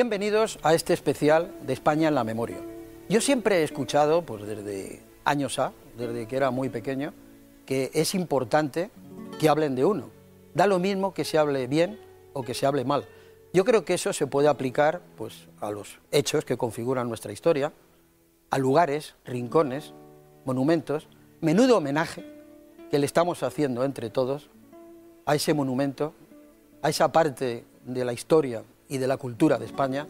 Bienvenidos a este especial de España en la memoria. Yo siempre he escuchado, pues desde años A, desde que era muy pequeño, que es importante que hablen de uno. Da lo mismo que se hable bien o que se hable mal. Yo creo que eso se puede aplicar pues, a los hechos que configuran nuestra historia, a lugares, rincones, monumentos, menudo homenaje que le estamos haciendo entre todos a ese monumento, a esa parte de la historia y de la cultura de España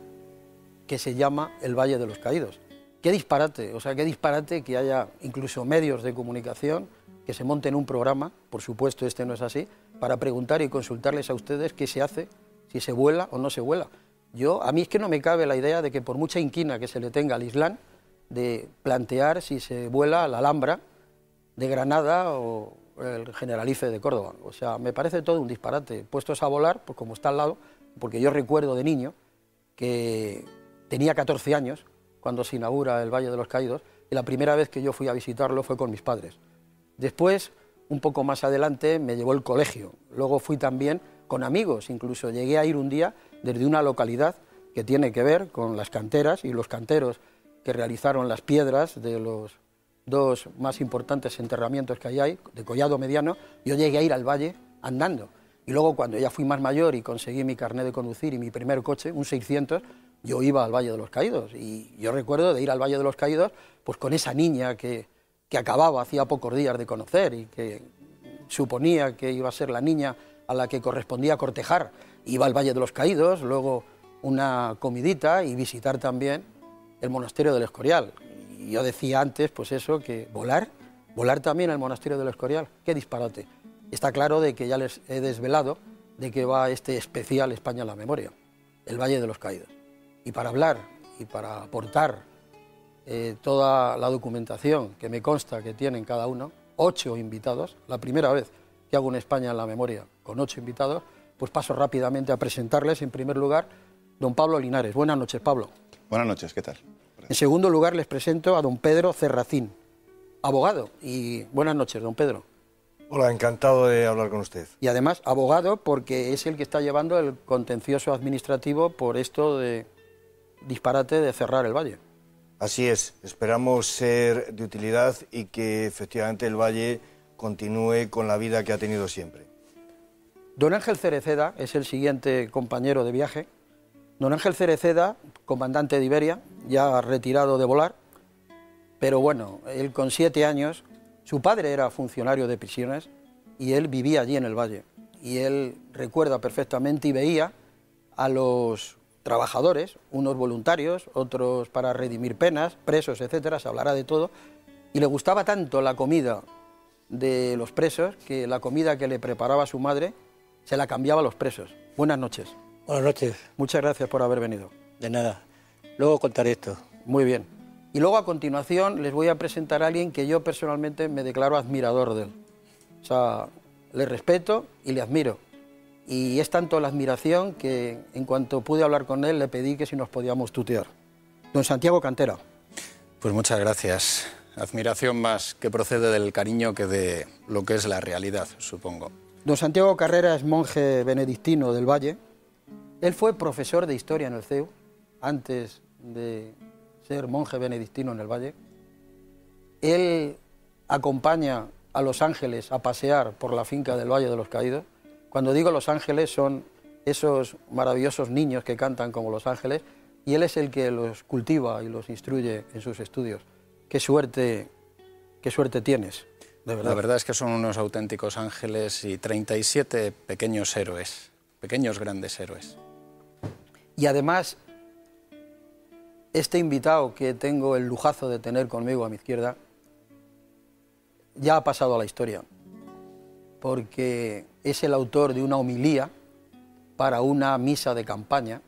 que se llama el Valle de los Caídos. Qué disparate, o sea, qué disparate que haya incluso medios de comunicación que se monten un programa, por supuesto este no es así, para preguntar y consultarles a ustedes qué se hace, si se vuela o no se vuela. Yo, a mí es que no me cabe la idea de que por mucha inquina que se le tenga al Islam, de plantear si se vuela la Alhambra de Granada o el Generalife de Córdoba. O sea, me parece todo un disparate. Puestos a volar, pues como está al lado, porque yo recuerdo de niño que tenía 14 años cuando se inaugura el Valle de los Caídos y la primera vez que yo fui a visitarlo fue con mis padres. Después, un poco más adelante, me llevó el colegio. Luego fui también con amigos, incluso llegué a ir un día desde una localidad que tiene que ver con las canteras y los canteros que realizaron las piedras de los dos más importantes enterramientos que hay de Collado Mediano, yo llegué a ir al valle andando. Y luego cuando ya fui más mayor y conseguí mi carnet de conducir y mi primer coche, un 600, yo iba al Valle de los Caídos. Y yo recuerdo de ir al Valle de los Caídos pues con esa niña que, que acababa hacía pocos días de conocer y que suponía que iba a ser la niña a la que correspondía cortejar. Iba al Valle de los Caídos, luego una comidita y visitar también el monasterio del Escorial. Y yo decía antes, pues eso, que volar, volar también al monasterio del Escorial, qué disparate. Está claro de que ya les he desvelado de que va este especial España en la memoria, el Valle de los Caídos. Y para hablar y para aportar eh, toda la documentación que me consta que tienen cada uno, ocho invitados, la primera vez que hago una España en la memoria con ocho invitados, pues paso rápidamente a presentarles en primer lugar don Pablo Linares. Buenas noches, Pablo. Buenas noches, ¿qué tal? En segundo lugar, les presento a don Pedro Cerracín, abogado. Y buenas noches, don Pedro. Hola, encantado de hablar con usted. Y además, abogado porque es el que está llevando el contencioso administrativo por esto de disparate de cerrar el valle. Así es, esperamos ser de utilidad y que efectivamente el valle continúe con la vida que ha tenido siempre. Don Ángel Cereceda es el siguiente compañero de viaje Don Ángel Cereceda, comandante de Iberia, ya retirado de volar, pero bueno, él con siete años, su padre era funcionario de prisiones y él vivía allí en el valle. Y él recuerda perfectamente y veía a los trabajadores, unos voluntarios, otros para redimir penas, presos, etcétera, se hablará de todo, y le gustaba tanto la comida de los presos que la comida que le preparaba su madre se la cambiaba a los presos. Buenas noches. Buenas noches. Muchas gracias por haber venido. De nada. Luego contaré esto. Muy bien. Y luego a continuación les voy a presentar a alguien que yo personalmente me declaro admirador de él. O sea, le respeto y le admiro. Y es tanto la admiración que en cuanto pude hablar con él le pedí que si nos podíamos tutear. Don Santiago Cantera. Pues muchas gracias. Admiración más que procede del cariño que de lo que es la realidad, supongo. Don Santiago Carrera es monje benedictino del Valle, él fue profesor de historia en el CEU antes de ser monje benedictino en el Valle. Él acompaña a los ángeles a pasear por la finca del Valle de los Caídos. Cuando digo los ángeles son esos maravillosos niños que cantan como los ángeles y él es el que los cultiva y los instruye en sus estudios. Qué suerte, qué suerte tienes. De verdad. La verdad es que son unos auténticos ángeles y 37 pequeños héroes, pequeños grandes héroes. Y además, este invitado que tengo el lujazo de tener conmigo a mi izquierda, ya ha pasado a la historia, porque es el autor de una homilía para una misa de campaña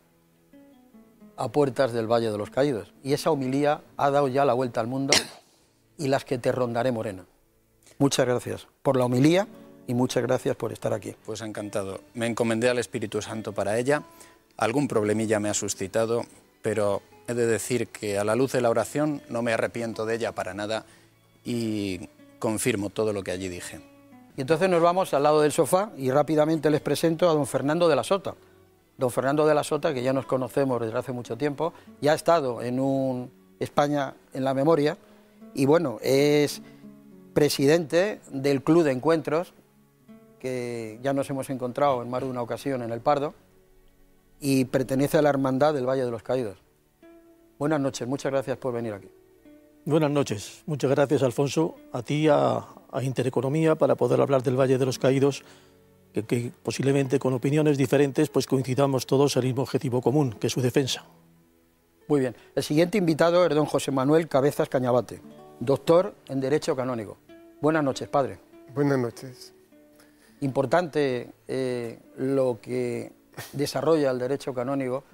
a puertas del Valle de los Caídos. Y esa homilía ha dado ya la vuelta al mundo y las que te rondaré morena. Muchas gracias por la homilía y muchas gracias por estar aquí. Pues encantado. Me encomendé al Espíritu Santo para ella Algún problemilla me ha suscitado, pero he de decir que a la luz de la oración no me arrepiento de ella para nada y confirmo todo lo que allí dije. Y entonces nos vamos al lado del sofá y rápidamente les presento a don Fernando de la Sota. don Fernando de la Sota, que ya nos conocemos desde hace mucho tiempo, ya ha estado en un España en la memoria y bueno, es presidente del Club de Encuentros, que ya nos hemos encontrado en más de una ocasión en el Pardo, y pertenece a la Hermandad del Valle de los Caídos. Buenas noches, muchas gracias por venir aquí. Buenas noches, muchas gracias Alfonso, a ti, a, a Intereconomía, para poder hablar del Valle de los Caídos, que, que, posiblemente con opiniones diferentes pues coincidamos todos en el mismo objetivo común, que es su defensa. Muy bien, el siguiente invitado es don José Manuel Cabezas Cañabate, doctor en Derecho Canónico. Buenas noches, padre. Buenas noches. Importante eh, lo que desarrolla el derecho canónico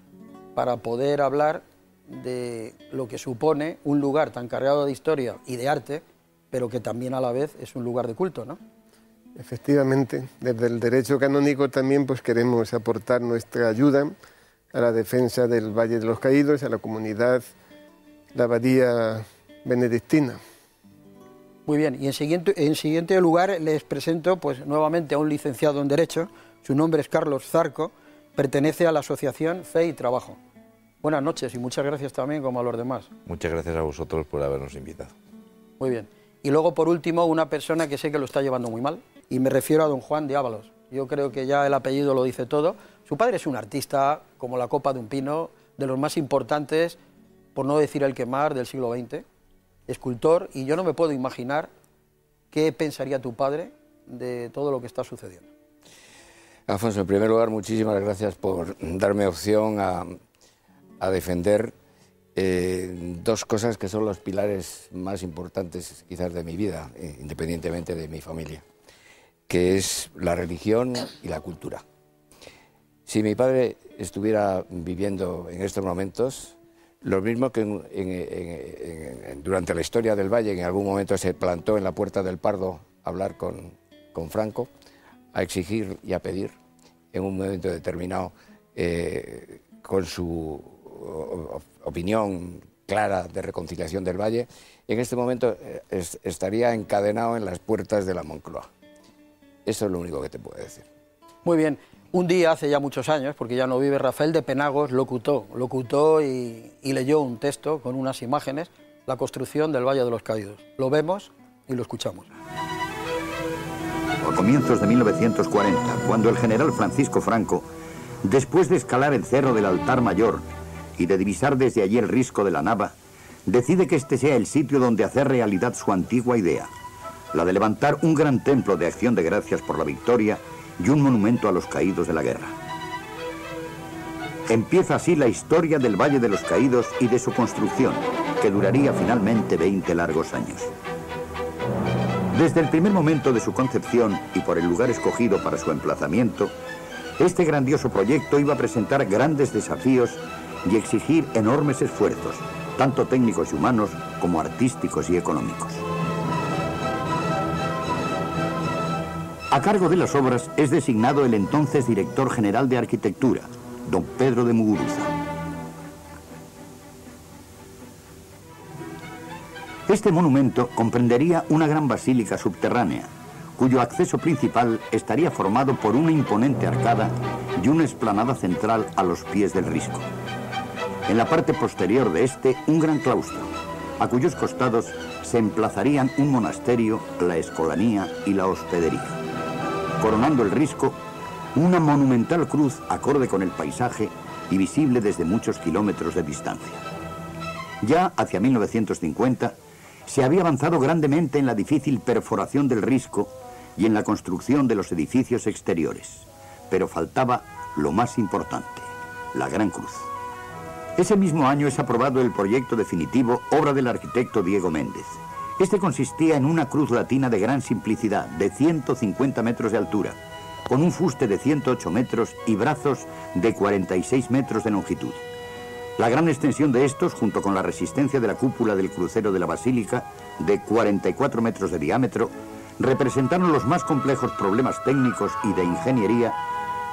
para poder hablar de lo que supone un lugar tan cargado de historia y de arte, pero que también a la vez es un lugar de culto, ¿no? Efectivamente, desde el derecho canónico también pues queremos aportar nuestra ayuda a la defensa del Valle de los Caídos, a la comunidad, la abadía benedictina. Muy bien, y en siguiente, en siguiente lugar les presento pues nuevamente a un licenciado en Derecho, su nombre es Carlos Zarco, pertenece a la Asociación Fe y Trabajo. Buenas noches y muchas gracias también como a los demás. Muchas gracias a vosotros por habernos invitado. Muy bien. Y luego, por último, una persona que sé que lo está llevando muy mal, y me refiero a don Juan de Ábalos. Yo creo que ya el apellido lo dice todo. Su padre es un artista como la copa de un pino, de los más importantes, por no decir el que más, del siglo XX, escultor, y yo no me puedo imaginar qué pensaría tu padre de todo lo que está sucediendo. Alfonso, en primer lugar, muchísimas gracias por darme opción a, a defender eh, dos cosas que son los pilares más importantes quizás de mi vida, eh, independientemente de mi familia, que es la religión y la cultura. Si mi padre estuviera viviendo en estos momentos, lo mismo que durante la historia del Valle, en algún momento se plantó en la puerta del Pardo a hablar con, con Franco, a exigir y a pedir en un momento determinado eh, con su opinión clara de reconciliación del Valle, en este momento es, estaría encadenado en las puertas de la Moncloa. Eso es lo único que te puedo decir. Muy bien. Un día, hace ya muchos años, porque ya no vive, Rafael de Penagos locutó, locutó y, y leyó un texto con unas imágenes, la construcción del Valle de los Caídos. Lo vemos y lo escuchamos. A comienzos de 1940, cuando el general Francisco Franco, después de escalar el cerro del altar mayor y de divisar desde allí el risco de la Nava, decide que este sea el sitio donde hacer realidad su antigua idea, la de levantar un gran templo de acción de gracias por la victoria y un monumento a los caídos de la guerra. Empieza así la historia del Valle de los Caídos y de su construcción, que duraría finalmente 20 largos años. Desde el primer momento de su concepción y por el lugar escogido para su emplazamiento, este grandioso proyecto iba a presentar grandes desafíos y exigir enormes esfuerzos, tanto técnicos y humanos como artísticos y económicos. A cargo de las obras es designado el entonces director general de arquitectura, don Pedro de Muguruza. Este monumento comprendería una gran basílica subterránea, cuyo acceso principal estaría formado por una imponente arcada y una explanada central a los pies del risco. En la parte posterior de este, un gran claustro, a cuyos costados se emplazarían un monasterio, la escolanía y la hospedería. Coronando el risco, una monumental cruz acorde con el paisaje y visible desde muchos kilómetros de distancia. Ya hacia 1950 se había avanzado grandemente en la difícil perforación del risco y en la construcción de los edificios exteriores, pero faltaba lo más importante, la Gran Cruz. Ese mismo año es aprobado el proyecto definitivo, obra del arquitecto Diego Méndez. Este consistía en una cruz latina de gran simplicidad, de 150 metros de altura, con un fuste de 108 metros y brazos de 46 metros de longitud. La gran extensión de estos, junto con la resistencia de la cúpula del crucero de la basílica, de 44 metros de diámetro, representaron los más complejos problemas técnicos y de ingeniería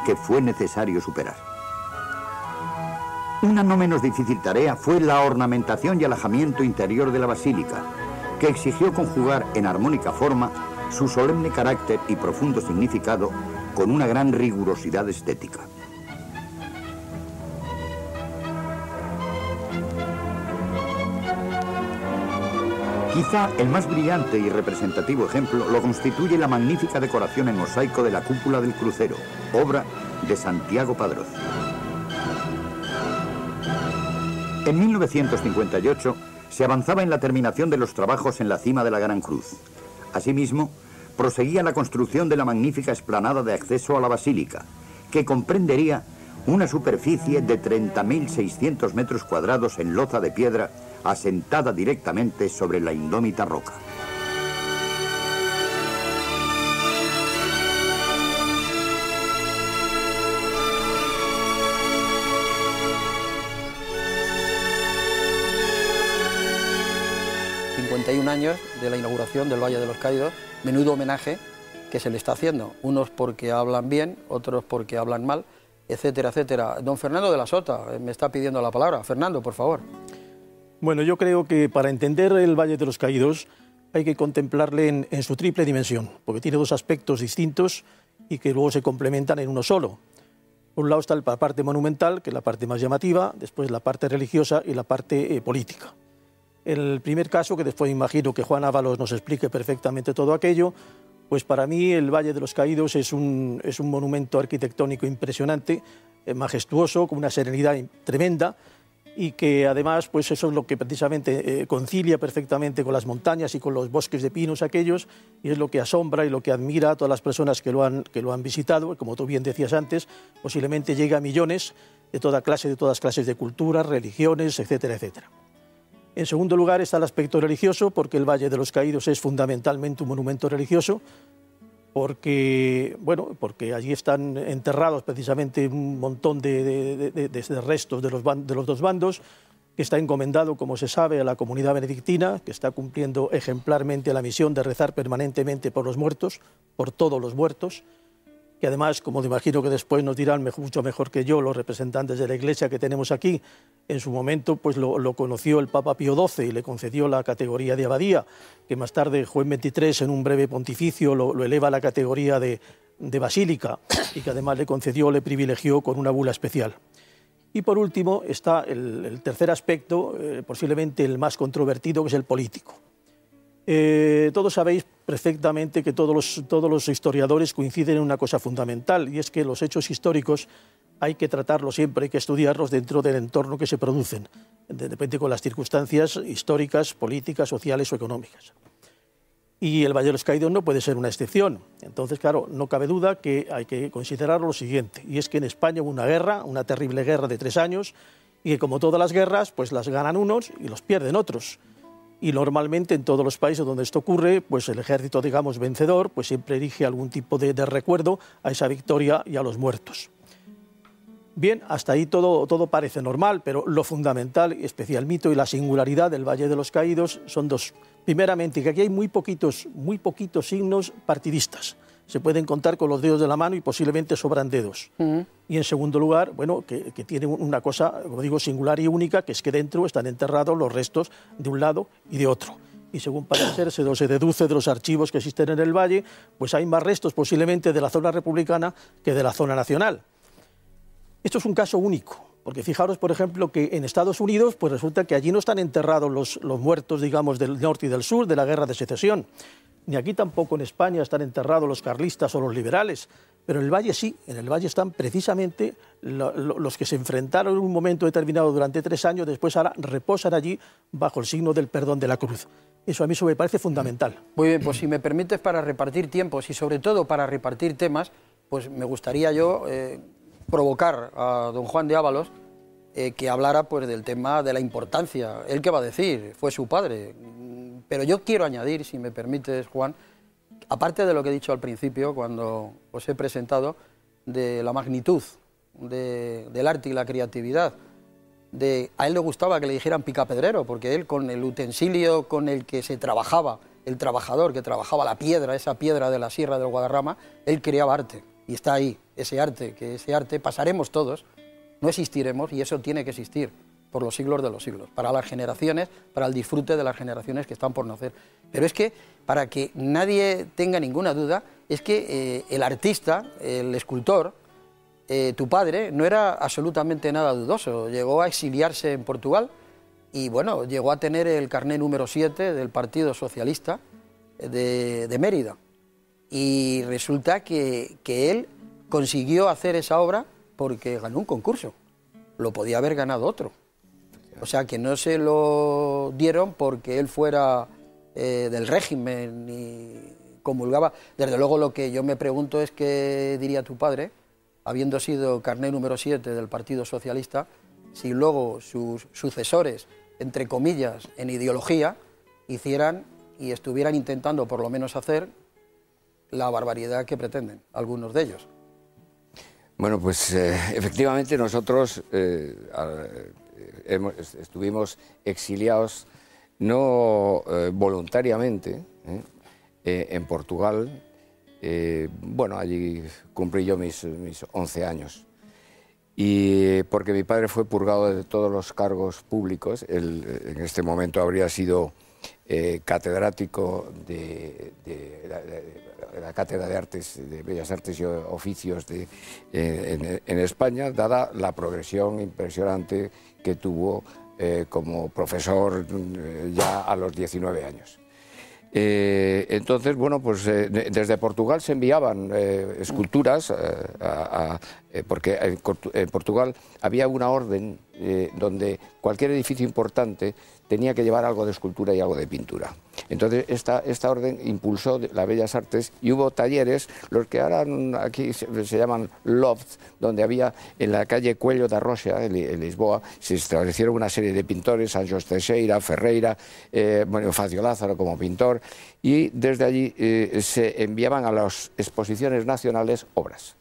que fue necesario superar. Una no menos difícil tarea fue la ornamentación y alojamiento interior de la basílica, que exigió conjugar en armónica forma su solemne carácter y profundo significado con una gran rigurosidad estética. Quizá el más brillante y representativo ejemplo lo constituye la magnífica decoración en mosaico de la cúpula del crucero, obra de Santiago Padroz. En 1958 se avanzaba en la terminación de los trabajos en la cima de la Gran Cruz. Asimismo, proseguía la construcción de la magnífica esplanada de acceso a la basílica, que comprendería una superficie de 30.600 metros cuadrados en loza de piedra asentada directamente sobre la indómita roca. Años de la inauguración del Valle de los Caídos... ...menudo homenaje que se le está haciendo... ...unos porque hablan bien, otros porque hablan mal... ...etcétera, etcétera. Don Fernando de la Sota eh, me está pidiendo la palabra. Fernando, por favor. Bueno, yo creo que para entender el Valle de los Caídos hay que contemplarle en, su triple dimensión, porque tiene dos aspectos distintos y que luego se complementan en uno solo. Por un lado está la parte monumental, que es la parte más llamativa, después la parte religiosa y la parte eh, política. El primer caso, que después imagino que Juan Ábalos nos explique perfectamente todo aquello, pues para mí el Valle de los Caídos es un, es un monumento arquitectónico impresionante, eh, majestuoso, con una serenidad tremenda, y que además pues eso es lo que precisamente eh, concilia perfectamente con las montañas y con los bosques de pinos aquellos y es lo que asombra y lo que admira a todas las personas que lo han, que lo han visitado, como tú bien decías antes, posiblemente llega a millones de toda clase, de todas clases de culturas, religiones, etcétera, etcétera. En segundo lugar está el aspecto religioso, porque el Valle de los Caídos es fundamentalmente un monumento religioso, porque, bueno, porque allí están enterrados precisamente un montón de, restos de los, dos bandos, que está encomendado, como se sabe, a la comunidad benedictina, que está cumpliendo ejemplarmente la misión de rezar permanentemente por los muertos, por todos los muertos, que además, como me imagino que después nos dirán mucho mejor que yo los representantes de la Iglesia que tenemos aquí, en su momento pues lo, conoció el Papa Pío XII y le concedió la categoría de abadía, que más tarde Juan XXIII en un breve pontificio lo, eleva a la categoría de, basílica y que además le concedió, le privilegió con una bula especial. Y por último está el, tercer aspecto, eh, posiblemente el más controvertido, que es el político. Eh, todos sabéis perfectamente que todos los, todos los historiadores coinciden en una cosa fundamental, y es que los hechos históricos hay que tratarlos siempre, hay que estudiarlos dentro del entorno que se producen, depende con las circunstancias históricas, políticas, sociales o económicas. Y el Valle de los Caídos no puede ser una excepción. Entonces, claro, no cabe duda que hay que considerar lo siguiente, y es que en España hubo una guerra, una terrible guerra de tres años, y que como todas las guerras, pues las ganan unos y los pierden otros y normalmente en todos los países donde esto ocurre, pues el ejército, digamos, vencedor, pues siempre erige algún tipo de, recuerdo a esa victoria y a los muertos. Bien, hasta ahí todo, todo parece normal, pero lo fundamental, especial mito y la singularidad del Valle de los Caídos son dos. Primeramente, que aquí hay muy poquitos, muy poquitos signos partidistas se pueden contar con los dedos de la mano y posiblemente sobran dedos. Y en segundo lugar, bueno, que, tiene una cosa, como digo, singular y única, que es que dentro están enterrados los restos de un lado y de otro. Y según parece se, se deduce de los archivos que existen en el valle, pues hay más restos posiblemente de la zona republicana que de la zona nacional. Esto es un caso único, porque fijaros, por ejemplo, que en Estados Unidos, pues resulta que allí no están enterrados los, los muertos, digamos, del norte y del sur de la guerra de secesión, ni aquí tampoco en España están enterrados los carlistas o los liberales, pero en el Valle sí, en el Valle están precisamente los que se enfrentaron en un momento determinado durante tres años, después ahora reposan allí bajo el signo del perdón de la cruz. Eso a mí eso me parece fundamental. Muy bien, pues si me permites para repartir tiempos y sobre todo para repartir temas, pues me gustaría yo eh, provocar a don Juan de Ábalos eh, que hablara pues del tema de la importancia. Él qué va a decir, fue su padre, pero yo quiero añadir, si me permites, Juan, aparte de lo que he dicho al principio, cuando os he presentado, de la magnitud del arte y la creatividad, a él le gustaba que le dijeran picapedrero, porque él con el utensilio con el que se trabajaba, el trabajador que trabajaba la piedra, esa piedra de la Sierra del Guadarrama, él creaba arte. Y está ahí, ese arte, que ese arte pasaremos todos, no existiremos y eso tiene que existir por los siglos de los siglos, para las generaciones, para el disfrute de las generaciones que están por nacer. Pero es que, para que nadie tenga ninguna duda, es que eh, el artista, el escultor, eh, tu padre, no era absolutamente nada dudoso. Llegó a exiliarse en Portugal, y bueno, llegó a tener el carné número 7 del Partido Socialista de, de Mérida. Y resulta que, que él consiguió hacer esa obra porque ganó un concurso. Lo podía haber ganado otro. O sea, que no se lo dieron porque él fuera eh, del régimen y comulgaba. Desde luego lo que yo me pregunto es qué diría tu padre, habiendo sido carné número 7 del Partido Socialista, si luego sus sucesores, entre comillas, en ideología, hicieran y estuvieran intentando por lo menos hacer la barbaridad que pretenden algunos de ellos. Bueno, pues eh, efectivamente nosotros eh, estuvimos exiliados no eh, voluntariamente en Portugal. bueno, allí cumplí yo mis, mis 11 años. Y porque mi padre fue purgado de todos los cargos públicos, él en este momento habría sido catedrático de, la Cátedra de Artes, de Bellas Artes y Oficios de, eh, en, España, dada la progresión impresionante que tuvo eh, como profesor eh, ya a los 19 años. entonces, bueno, pues desde Portugal se enviaban esculturas, porque en, Portugal había una orden donde cualquier edificio importante tenía que llevar algo de escultura y algo de pintura. Entonces, esta, orden impulsó las bellas artes y hubo talleres, los que ahora aquí se, llaman lofts, donde había en la calle Cuello da Rocha, en, Lisboa, se establecieron una serie de pintores, Sancho Teixeira, Ferreira, eh, Facio Lázaro como pintor, y desde allí eh, se enviaban a las exposiciones nacionales obras.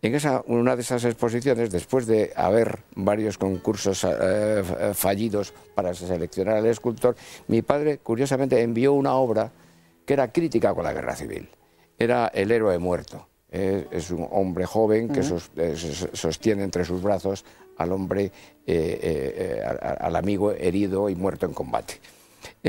En esa, una de esas exposiciones, después de haber varios concursos eh, fallidos para seleccionar al escultor, mi padre curiosamente envió una obra que era crítica con la guerra civil. Era El héroe muerto. es un hombre joven que eh, sostiene entre sus brazos al hombre, eh, al amigo herido y muerto en combate.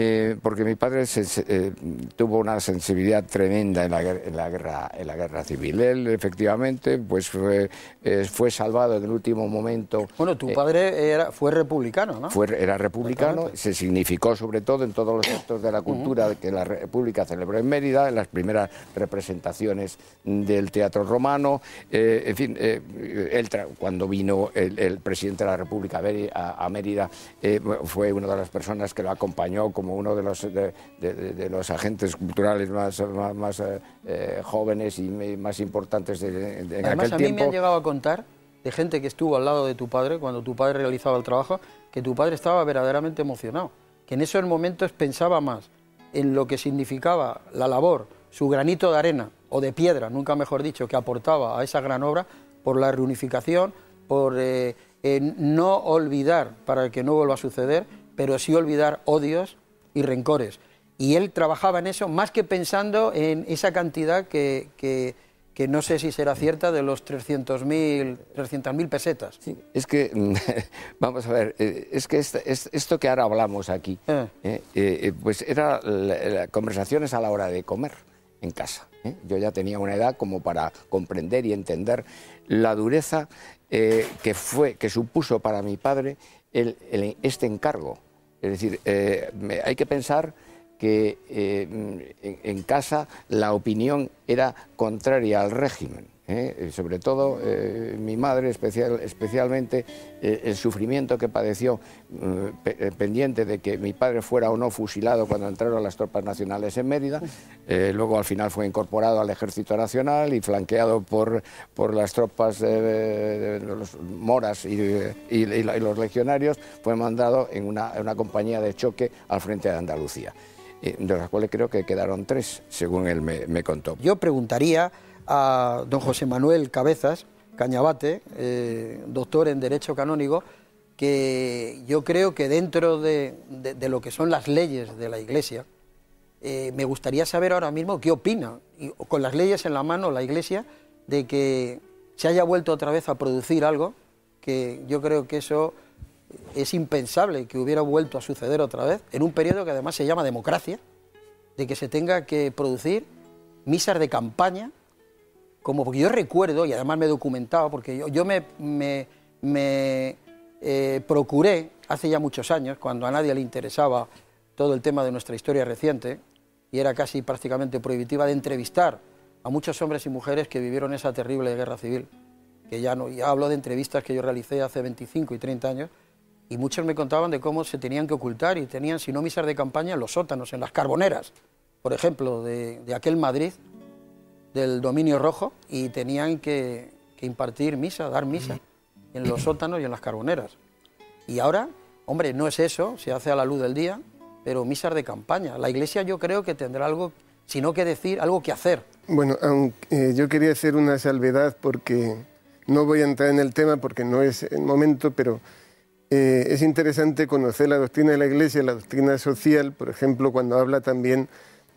Eh, porque mi padre eh, tuvo una sensibilidad tremenda en la, guerra, en la guerra civil. Él, efectivamente, pues fue, eh, fue salvado en el último momento. Bueno, tu padre era, fue republicano, ¿no? Fue, era republicano, se significó sobre todo en todos los actos de la cultura que la República celebró en Mérida, en las primeras representaciones del teatro romano. en fin, él, cuando vino el, presidente de la República a Mérida, fue una de las personas que lo acompañó como uno de los, de, los agentes culturales más, más, eh, eh, jóvenes y más importantes de, de Además, a mí me han llegado a contar de gente que estuvo al lado de tu padre cuando tu padre realizaba el trabajo, que tu padre estaba verdaderamente emocionado, que en esos momentos pensaba más en lo que significaba la labor, su granito de arena o de piedra, nunca mejor dicho, que aportaba a esa gran obra por la reunificación, por eh, no olvidar, para que no vuelva a suceder, pero sí olvidar odios, y rencores. Y él trabajaba en eso más que pensando en esa cantidad que, que, no sé si será cierta de los 300.000 mil pesetas. Sí, es que, vamos a ver, eh, es que esto que ahora hablamos aquí, eh. Eh, pues era conversaciones a la hora de comer en casa. Yo ya tenía una edad como para comprender y entender la dureza que, fue, que supuso para mi padre este encargo es decir, eh, hay que pensar que eh, en, casa la opinión era contraria al régimen. ¿Eh? sobre todo mi madre especial, especialmente el sufrimiento que padeció pendiente de que mi padre fuera o no fusilado cuando entraron las tropas nacionales en Mérida, luego al final fue incorporado al ejército nacional y flanqueado por, por las tropas de, los moras y, los legionarios, fue mandado en una, una compañía de choque al frente de Andalucía de las cuales creo que quedaron tres, según él me, me contó. Yo preguntaría a don José Manuel Cabezas, Cañabate, eh, doctor en Derecho Canónico, que yo creo que dentro de, lo que son las leyes de la Iglesia, eh, me gustaría saber ahora mismo qué opina, con las leyes en la mano, la Iglesia, de que se haya vuelto otra vez a producir algo, que yo creo que eso es impensable que hubiera vuelto a suceder otra vez, en un periodo que además se llama democracia, de que se tenga que producir misas de campaña como porque yo recuerdo, y además me he documentado, porque yo, yo me, me, eh, procuré, hace ya muchos años, cuando a nadie le interesaba todo el tema de nuestra historia reciente, y era casi prácticamente prohibitiva, de entrevistar a muchos hombres y mujeres que vivieron esa terrible guerra civil, que ya, no, ya hablo de entrevistas que yo realicé hace 25 y 30 años, y muchos me contaban de cómo se tenían que ocultar y tenían, si no misas de campaña, los sótanos, en las carboneras, por ejemplo, de, de aquel Madrid, del dominio rojo, y tenían que, que impartir misa, dar misa, en los sótanos y en las carboneras. Y ahora, hombre, no es eso, se hace a la luz del día, pero misas de campaña. La Iglesia yo creo que tendrá algo, si no que decir, algo que hacer. Bueno, aunque, eh, yo quería hacer una salvedad porque no voy a entrar en el tema porque no es el momento, pero eh, es interesante conocer la doctrina de la Iglesia, la doctrina social, por ejemplo, cuando habla también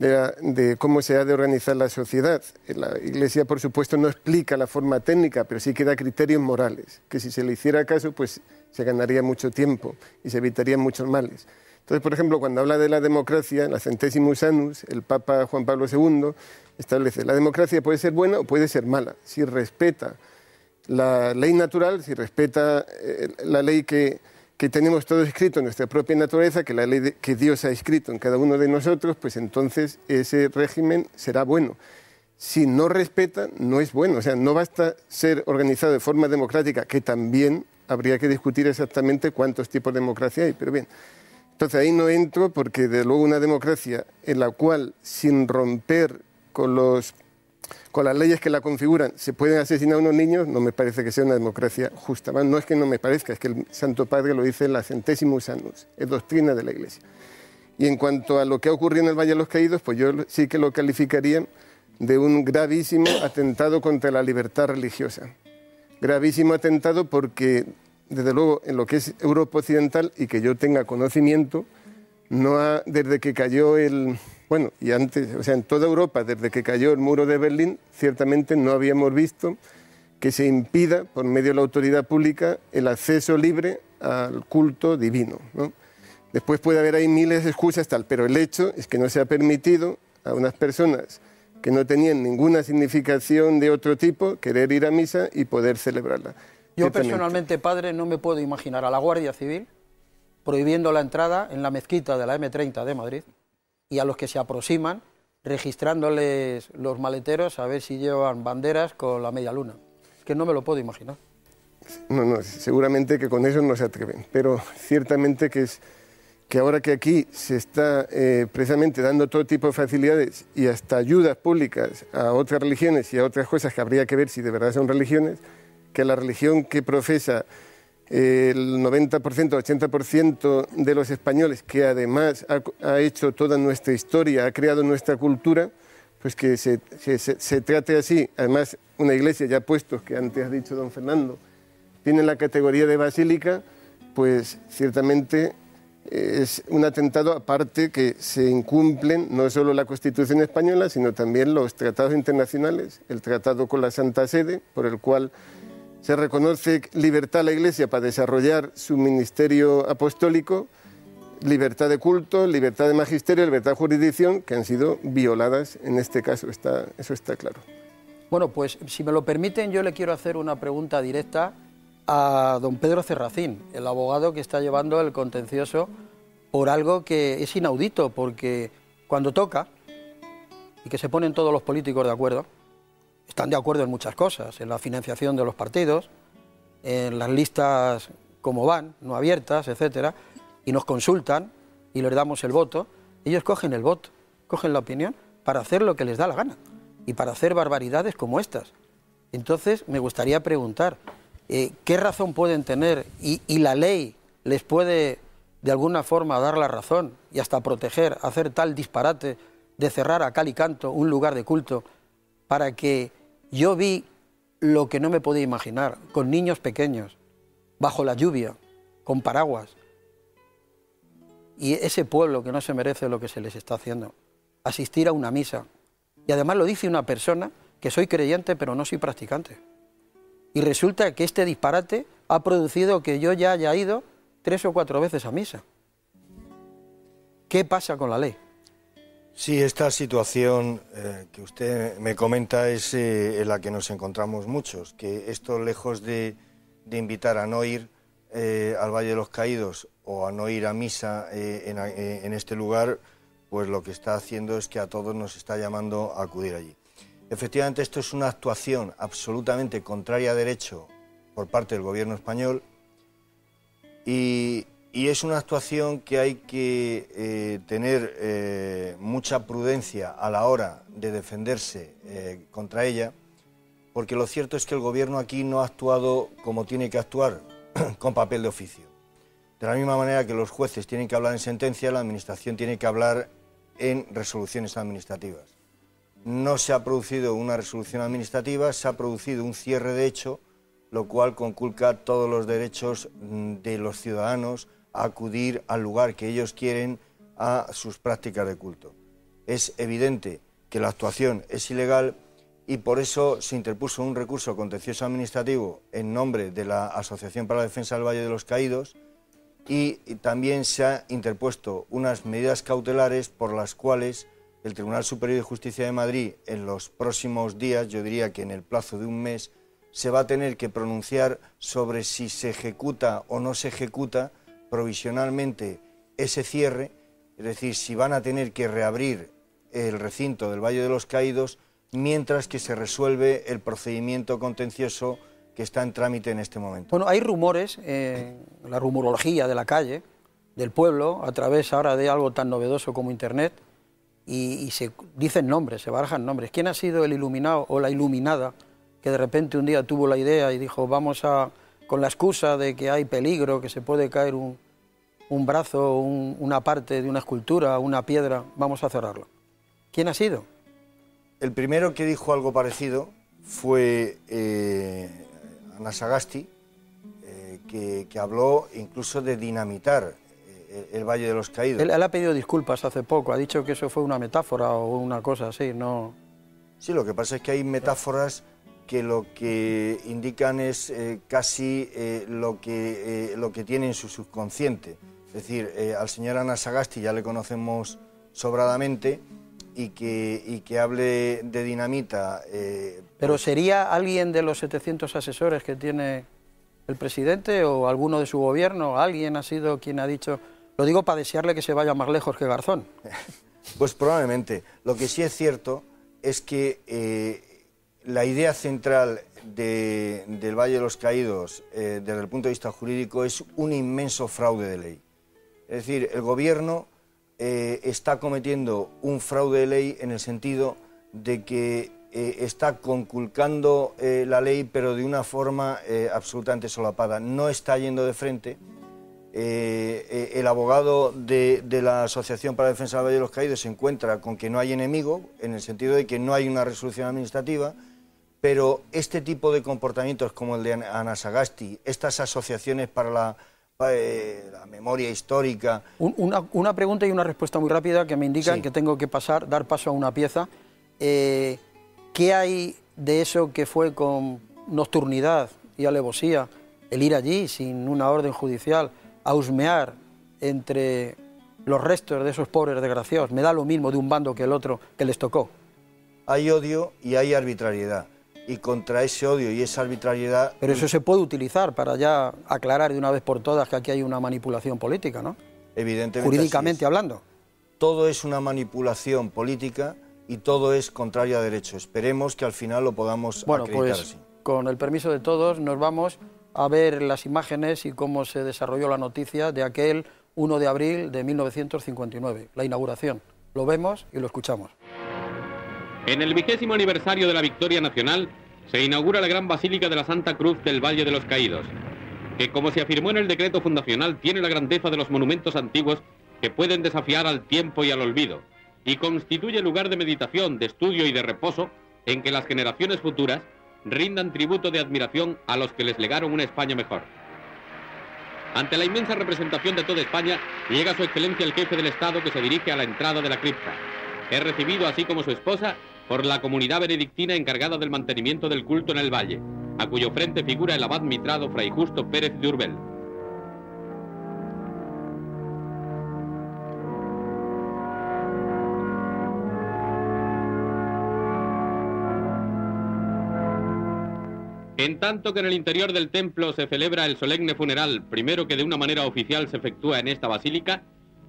de, cómo se ha de organizar la sociedad. La Iglesia, por supuesto, no explica la forma técnica, pero sí que da criterios morales, que si se le hiciera caso, pues se ganaría mucho tiempo y se evitarían muchos males. Entonces, por ejemplo, cuando habla de la democracia, en la Centesimus Annus, el Papa Juan Pablo II establece la democracia puede ser buena o puede ser mala, si respeta la ley natural, si respeta eh, la ley que, que tenemos todos escrito en nuestra propia naturaleza, que la ley que Dios ha escrito en cada uno de nosotros, pues entonces ese régimen será bueno. Si no respeta, no es bueno. O sea, no basta ser organizado de forma democrática, que también habría que discutir exactamente cuántos tipos de democracia hay. Pero bien, entonces ahí no entro porque de luego una democracia en la cual sin romper con los con las leyes que la configuran se pueden asesinar a unos niños, no me parece que sea una democracia justa. No es que no me parezca, es que el Santo Padre lo dice en la Centesimus Annus, es doctrina de la Iglesia. Y en cuanto a lo que ha ocurrido en el Valle de los Caídos, pues yo sí que lo calificaría de un gravísimo atentado contra la libertad religiosa. Gravísimo atentado porque, desde luego, en lo que es Europa Occidental y que yo tenga conocimiento, no ha, desde que cayó el, bueno, y antes, o sea, en toda Europa, desde que cayó el muro de Berlín, ciertamente no habíamos visto que se impida, por medio de la autoridad pública, el acceso libre al culto divino. ¿no? Después puede haber ahí miles de excusas, tal, pero el hecho es que no se ha permitido a unas personas que no tenían ninguna significación de otro tipo querer ir a misa y poder celebrarla. Yo personalmente, padre, no me puedo imaginar a la Guardia Civil prohibiendo la entrada en la mezquita de la M30 de Madrid y a los que se aproximan registrándoles los maleteros a ver si llevan banderas con la media luna. Es que no me lo puedo imaginar. No, no, seguramente que con eso no se atreven, pero ciertamente que es que ahora que aquí se está eh, precisamente dando todo tipo de facilidades y hasta ayudas públicas a otras religiones y a otras cosas que habría que ver si de verdad son religiones, que la religión que profesa el 90%, 80% de los españoles, que además ha, hecho toda nuestra historia, ha creado nuestra cultura, pues que se, se- se- se trate así. Además, una iglesia ya puestos, que antes ha dicho don Fernando, tiene la categoría de basílica, pues ciertamente eh, es un atentado aparte que se incumplen no solo la Constitución española, sino también los tratados internacionales, el tratado con la Santa Sede, por el cual se reconoce libertad a la Iglesia para desarrollar su ministerio apostólico, libertad de culto, libertad de magisterio, libertad de jurisdicción, que han sido violadas en este caso, eso está claro. Bueno, pues si me lo permiten, yo le quiero hacer una pregunta directa a don Pedro Cerracín, el abogado que está llevando el contencioso por algo que es inaudito, porque cuando toca, y que se ponen todos los políticos de acuerdo, están de acuerdo en muchas cosas, en la financiación de los partidos, en las listas como van, no abiertas, etcétera, y nos consultan y les damos el voto, ellos cogen el voto, cogen la opinión para hacer lo que les da la gana y para hacer barbaridades como estas. Entonces, me gustaría preguntar, eh, ¿qué razón pueden tener y, y la ley les puede de alguna forma dar la razón y hasta proteger, hacer tal disparate de cerrar a cal y canto un lugar de culto para que yo vi lo que no me podía imaginar, con niños pequeños, bajo la lluvia, con paraguas, y ese pueblo que no se merece lo que se les está haciendo, asistir a una misa. Y además lo dice una persona que soy creyente pero no soy practicante. Y resulta que este disparate ha producido que yo ya haya ido tres o cuatro veces a misa. ¿Qué pasa con la ley? Sí, esta situación eh, que usted me comenta es eh, en la que nos encontramos muchos, que esto lejos de, invitar a no ir, eh, al Valle de los Caídos o a no ir a misa en, en este lugar, pues lo que está haciendo es que a todos nos está llamando a acudir allí. Efectivamente, esto es una actuación absolutamente contraria a derecho por parte del gobierno español y, y es una actuación que hay que eh, tener eh, mucha prudencia a la hora de defenderse eh, contra ella, porque lo cierto es que el gobierno aquí no ha actuado como tiene que actuar, con papel de oficio. De la misma manera que los jueces tienen que hablar en sentencia, la Administración tiene que hablar en resoluciones administrativas. No se ha producido una resolución administrativa, se ha producido un cierre de hecho, lo cual conculca todos los derechos mm, de los ciudadanos acudir al lugar que ellos quieren a sus prácticas de culto. Es evidente que la actuación es ilegal y por eso se interpuso un recurso contencioso administrativo en nombre de la Asociación para la Defensa del Valle de los Caídos y también se ha interpuesto unas medidas cautelares por las cuales el Tribunal Superior de Justicia de Madrid en los próximos días, yo diría que en el plazo de un mes, se va a tener que pronunciar sobre si se ejecuta o no se ejecuta provisionalmente ese cierre, es decir, si van a tener que reabrir el recinto del Valle de los Caídos mientras que se resuelve el procedimiento contencioso que está en trámite en este momento. Bueno, hay rumores, eh, la rumorología de la calle, del pueblo, a través ahora de algo tan novedoso como Internet, y, y se dicen nombres, se barajan nombres. ¿Quién ha sido el iluminado o la iluminada que de repente un día tuvo la idea y dijo, vamos a, con la excusa de que hay peligro, que se puede caer un, un brazo, un- una parte de una escultura, una piedra, vamos a cerrarlo? ¿Quién ha sido? El primero que dijo algo parecido fue eh, Ana Sagasti, eh, que, que habló incluso de dinamitar eh, el Valle de los Caídos. Él, él ha pedido disculpas hace poco, ha dicho que eso fue una metáfora o una cosa así, no... Sí, lo que pasa es que hay metáforas que lo que indican es eh, casi eh, lo, que, eh, lo que tiene en su subconsciente. Es decir, eh, al señor Ana Sagasti ya le conocemos sobradamente y que, y que hable de dinamita. eh, Pero ¿sería alguien de los 700 asesores que tiene el presidente o alguno de su gobierno? ¿Alguien ha sido quien ha dicho...? Lo digo para desearle que se vaya más lejos que Garzón. Pues probablemente. Lo que sí es cierto es que eh, la idea central de- del Valle de los Caídos, eh, desde el punto de vista jurídico, es un inmenso fraude de ley. Es decir, el gobierno eh, está cometiendo un fraude de ley en el sentido de que eh, está conculcando la ley, pero de una forma absolutamente solapada. No está yendo de frente. El abogado de, de la Asociación para la Defensa del Valle de los Caídos se encuentra con que no hay enemigo, en el sentido de que no hay una resolución administrativa, pero este tipo de comportamientos como el de Ana- Sagasti, estas asociaciones para la, para, eh, la memoria histórica, Un- una, una pregunta y una respuesta muy rápida que me indican Sí. que tengo que pasar, dar paso a una pieza. Eh, ¿Qué hay de eso que fue con nocturnidad y alevosía el ir allí sin una orden judicial a husmear entre los restos de esos pobres desgraciados? Me da lo mismo de un bando que el otro que les tocó. hay odio y hay arbitrariedad. Y contra ese odio y esa arbitrariedad... Pero eso se puede utilizar para ya aclarar de una vez por todas que aquí hay una manipulación política, ¿no? Evidentemente. Jurídicamente hablando. Todo es una manipulación política y todo es contrario a derecho. Esperemos que al final lo podamos Bueno, acreditar pues así. con el permiso de todos nos vamos a ver las imágenes y cómo se desarrolló la noticia de aquel 1 de abril de 1959, la inauguración. Lo vemos y lo escuchamos. En el vigésimo aniversario de la victoria nacional se inaugura la gran Basílica de la Santa Cruz del Valle de los Caídos, que como se afirmó en el decreto fundacional tiene la grandeza de los monumentos antiguos que pueden desafiar al tiempo y al olvido, y constituye lugar de meditación, de estudio y de reposo en que las generaciones futuras rindan tributo de admiración a los que les legaron una España mejor. Ante la inmensa representación de toda España, llega su excelencia el jefe del Estado que se dirige a la entrada de la cripta. Es recibido, así como su esposa, por la comunidad benedictina encargada del mantenimiento del culto en el valle, a cuyo frente figura el abad mitrado Fray Justo Pérez de Urbel. En tanto que en el interior del templo se celebra el solemne funeral, primero que de una manera oficial se efectúa en esta basílica,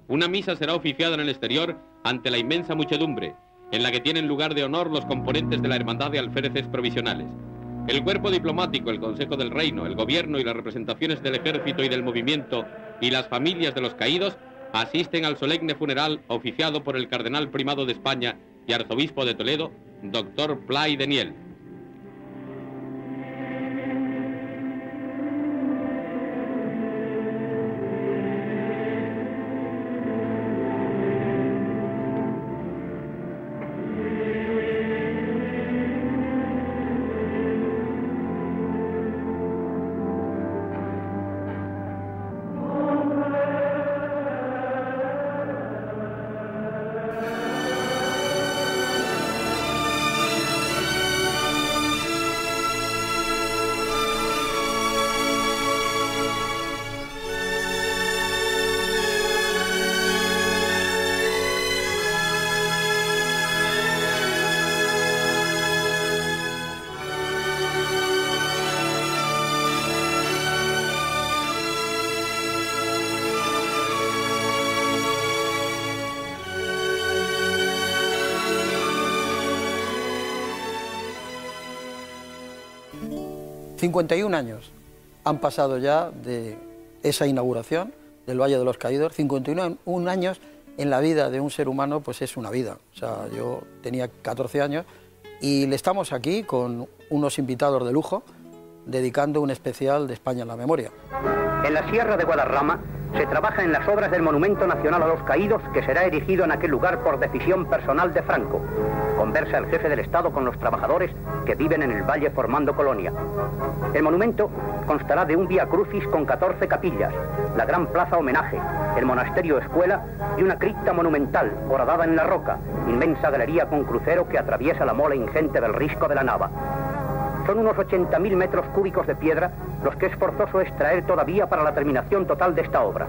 una misa será oficiada en el exterior ante la inmensa muchedumbre, en la que tienen lugar de honor los componentes de la Hermandad de Alféreces Provisionales. El cuerpo diplomático, el Consejo del Reino, el Gobierno y las representaciones del Ejército y del Movimiento y las familias de los caídos asisten al solemne funeral oficiado por el Cardenal Primado de España y Arzobispo de Toledo, Dr. Play Deniel. 51 años han pasado ya de esa inauguración del Valle de los Caídos, 51 años en la vida de un ser humano pues es una vida. O sea, yo tenía 14 años y le estamos aquí con unos invitados de lujo dedicando un especial de España en la memoria. En la Sierra de Guadarrama se trabaja en las obras del Monumento Nacional a los Caídos que será erigido en aquel lugar por decisión personal de Franco. Conversa el jefe del Estado con los trabajadores que viven en el valle formando colonia. El monumento constará de un vía crucis con 14 capillas, la gran plaza homenaje, el monasterio escuela y una cripta monumental horadada en la roca, inmensa galería con crucero que atraviesa la mola ingente del risco de la nava. Son unos 80.000 metros cúbicos de piedra los que es forzoso extraer todavía para la terminación total de esta obra.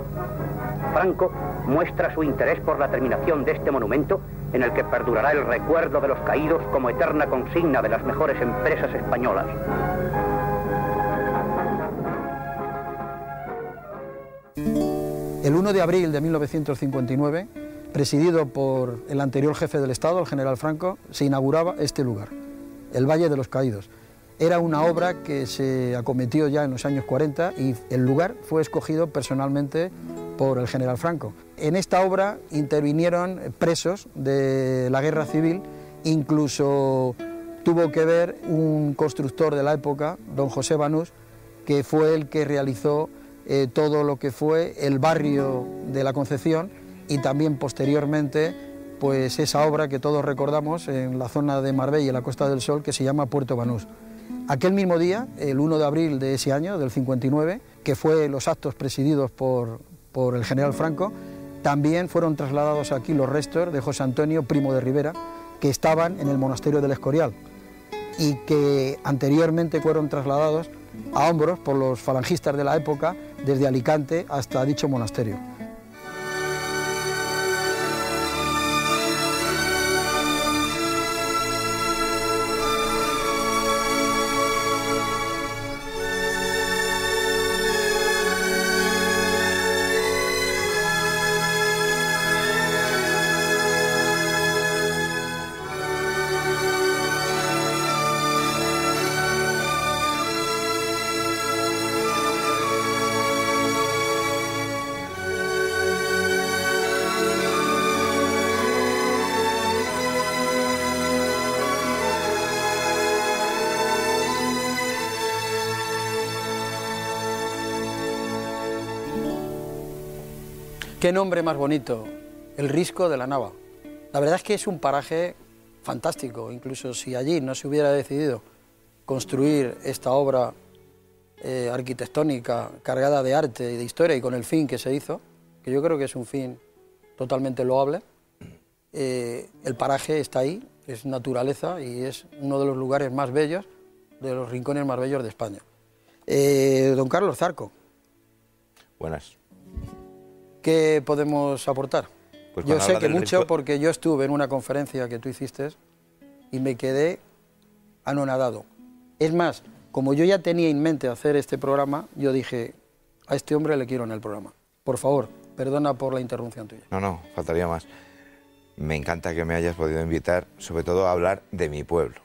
Franco muestra su interés por la terminación de este monumento en el que perdurará el recuerdo de los caídos como eterna consigna de las mejores empresas españolas. El 1 de abril de 1959, presidido por el anterior jefe del Estado, el general Franco, se inauguraba este lugar, el Valle de los Caídos. Era una obra que se acometió ya en los años 40 y el lugar fue escogido personalmente por el general Franco. En esta obra intervinieron presos de la guerra civil, incluso tuvo que ver un constructor de la época, don José Banús, que fue el que realizó eh, todo lo que fue el barrio de la Concepción y también posteriormente pues esa obra que todos recordamos en la zona de Marbella y la Costa del Sol que se llama Puerto Banús. Aquel mismo día, el 1 de abril de ese año, del 59, que fue los actos presididos por, por el general Franco, también fueron trasladados aquí los restos de José Antonio Primo de Rivera, que estaban en el monasterio del Escorial y que anteriormente fueron trasladados a hombros por los falangistas de la época desde Alicante hasta dicho monasterio. Qué nombre más bonito, el Risco de la Nava. La verdad es que es un paraje fantástico, incluso si allí no se hubiera decidido construir esta obra eh, arquitectónica cargada de arte y de historia y con el fin que se hizo, que yo creo que es un fin totalmente loable, eh, el paraje está ahí, es naturaleza y es uno de los lugares más bellos, de los rincones más bellos de España. Eh, don Carlos Zarco. Buenas. ¿Qué podemos aportar? Pues yo sé que mucho porque yo estuve en una conferencia que tú hiciste y me quedé anonadado. Es más, como yo ya tenía en mente hacer este programa, yo dije, a este hombre le quiero en el programa. Por favor, perdona por la interrupción tuya. No, no, faltaría más. Me encanta que me hayas podido invitar, sobre todo a hablar de mi pueblo.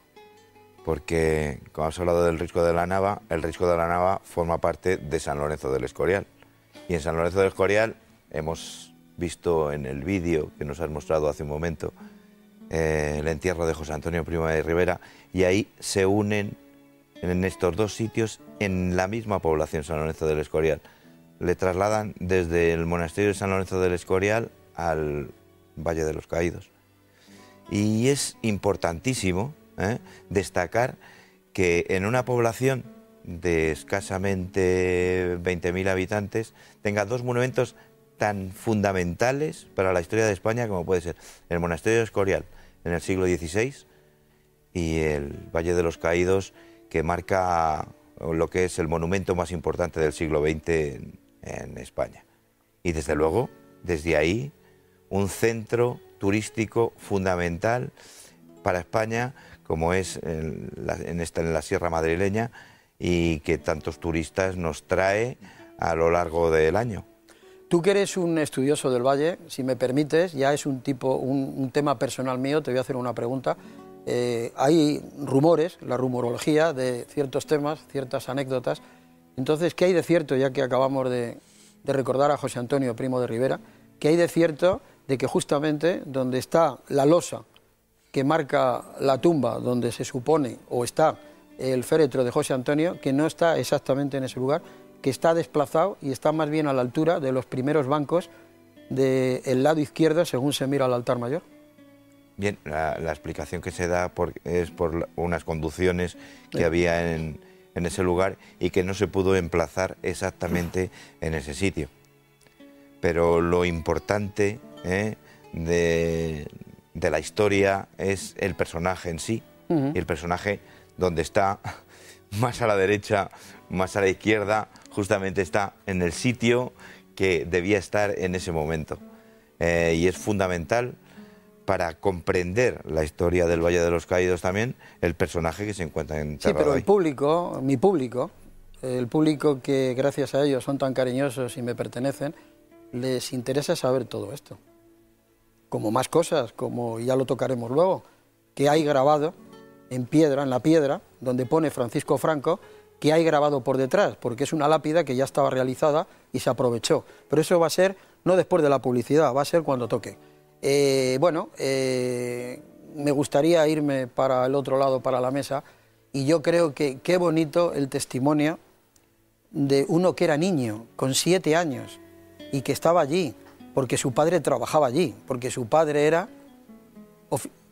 Porque, como has hablado del Risco de la Nava, el Risco de la Nava forma parte de San Lorenzo del Escorial. Y en San Lorenzo del Escorial hemos visto en el vídeo que nos has mostrado hace un momento eh, el entierro de José Antonio Prima de Rivera y ahí se unen en estos dos sitios en la misma población San Lorenzo del Escorial. Le trasladan desde el monasterio de San Lorenzo del Escorial al Valle de los Caídos. Y es importantísimo ¿eh? destacar que en una población de escasamente 20.000 habitantes tenga dos monumentos tan fundamentales para la historia de España como puede ser el monasterio de Escorial en el siglo XVI y el Valle de los Caídos que marca lo que es el monumento más importante del siglo XX en, España. Y desde luego, desde ahí, un centro turístico fundamental para España, como es en, la Sierra Madrileña, y que tantos turistas nos trae a lo largo del año. Tú que eres un estudioso del Valle, si me permites, ya es un tipo, un tema personal mío, te voy a hacer una pregunta. Eh, hay rumores, la rumorología de ciertos temas, ciertas anécdotas. Entonces, ¿qué hay de cierto, ya que acabamos de, recordar a José Antonio Primo de Rivera? ¿Qué hay de cierto de que justamente donde está la losa que marca la tumba donde se supone o está el féretro de José Antonio, que no está exactamente en ese lugar, que está desplazado y está más bien a la altura de los primeros bancos del lado izquierdo según se mira al altar mayor? Bien, la, explicación que se da es por unas conducciones que había en, ese lugar y que no se pudo emplazar exactamente en ese sitio. Pero lo importante ¿eh? de, la historia es el personaje en sí. Y el personaje donde está más a la derecha, más a la izquierda, justamente está en el sitio que debía estar en ese momento. Eh, y es fundamental para comprender la historia del Valle de los Caídos también, el personaje que se encuentra en Sí, pero el público, mi público, el público que gracias a ellos son tan cariñosos y me pertenecen, les interesa saber todo esto. Como más cosas, como ya lo tocaremos luego, que hay grabado en piedra, en la piedra, donde pone Francisco Franco, que hay grabado por detrás, porque es una lápida que ya estaba realizada y se aprovechó. Pero eso va a ser no después de la publicidad, va a ser cuando toque. Eh, bueno, eh, me gustaría irme para el otro lado, para la mesa, y yo creo que qué bonito el testimonio de uno que era niño, con siete años, y que estaba allí, porque su padre trabajaba allí, porque su padre era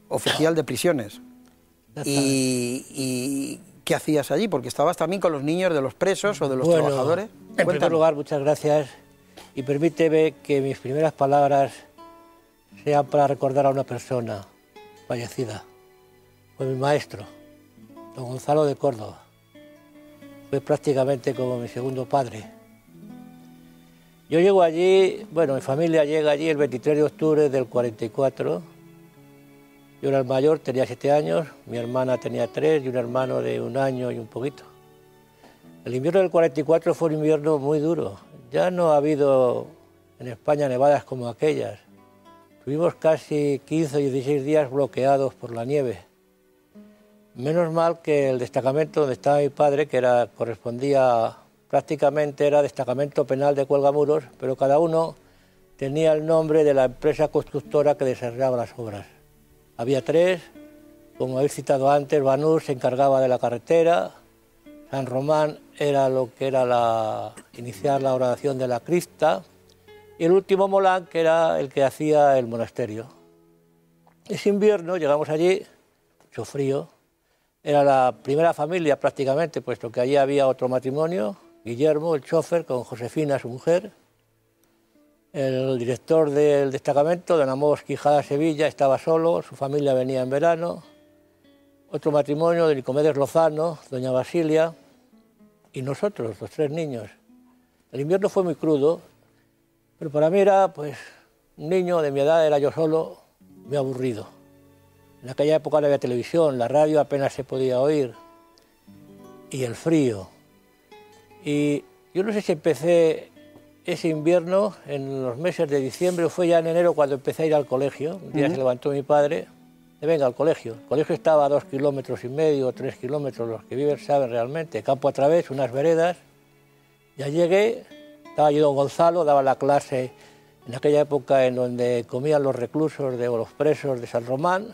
oficial de prisiones. Y, qué hacías allí? Porque estabas también con los niños de los presos o de los trabajadores. En primer lugar, muchas gracias. Y permíteme que mis primeras palabras sea para recordar a una persona fallecida. Fue mi maestro, don Gonzalo de Córdoba. Fue prácticamente como mi segundo padre. Yo llego allí, bueno, mi familia llega allí el 23 de octubre del 44. Yo era el mayor, tenía siete años, mi hermana tenía tres y un hermano de un año y un poquito. El invierno del 44 fue un invierno muy duro. Ya no ha habido en España nevadas como aquellas. Tuvimos casi 15 o 16 días bloqueados por la nieve. Menos mal que el destacamento donde estaba mi padre, que era, correspondía prácticamente era destacamento penal de Cuelgamuros, pero cada uno tenía el nombre de la empresa constructora que desarrollaba las obras. Había tres, como he citado antes, Banús se encargaba de la carretera, San Román era lo que era la, iniciar la oración de la crista, y el último Molán, que era el que hacía el monasterio. Ese invierno llegamos allí, mucho frío, era la primera familia prácticamente, puesto que allí había otro matrimonio, Guillermo, el chofer, con Josefina, su mujer. El director del destacamento, don Amos Quijada Sevilla, estaba solo, su familia venía en verano. Otro matrimonio de Nicomedes Lozano, doña Basilia, y nosotros, los tres niños. El invierno fue muy crudo, pero para mí era, pues, un niño de mi edad, era yo solo, muy aburrido. En aquella época no había televisión, la radio apenas se podía oír. y el frío. Y yo no sé si empecé ese invierno, en los meses de diciembre, fue ya en enero cuando empecé a ir al colegio. Un día se levantó mi padre, de venga al colegio. El colegio estaba a dos kilómetros y medio o tres kilómetros, los que viven saben realmente, campo a través, unas veredas. Ya llegué, estaba allí don Gonzalo, daba la clase en aquella época en donde comían los reclusos de, o los presos de San Román,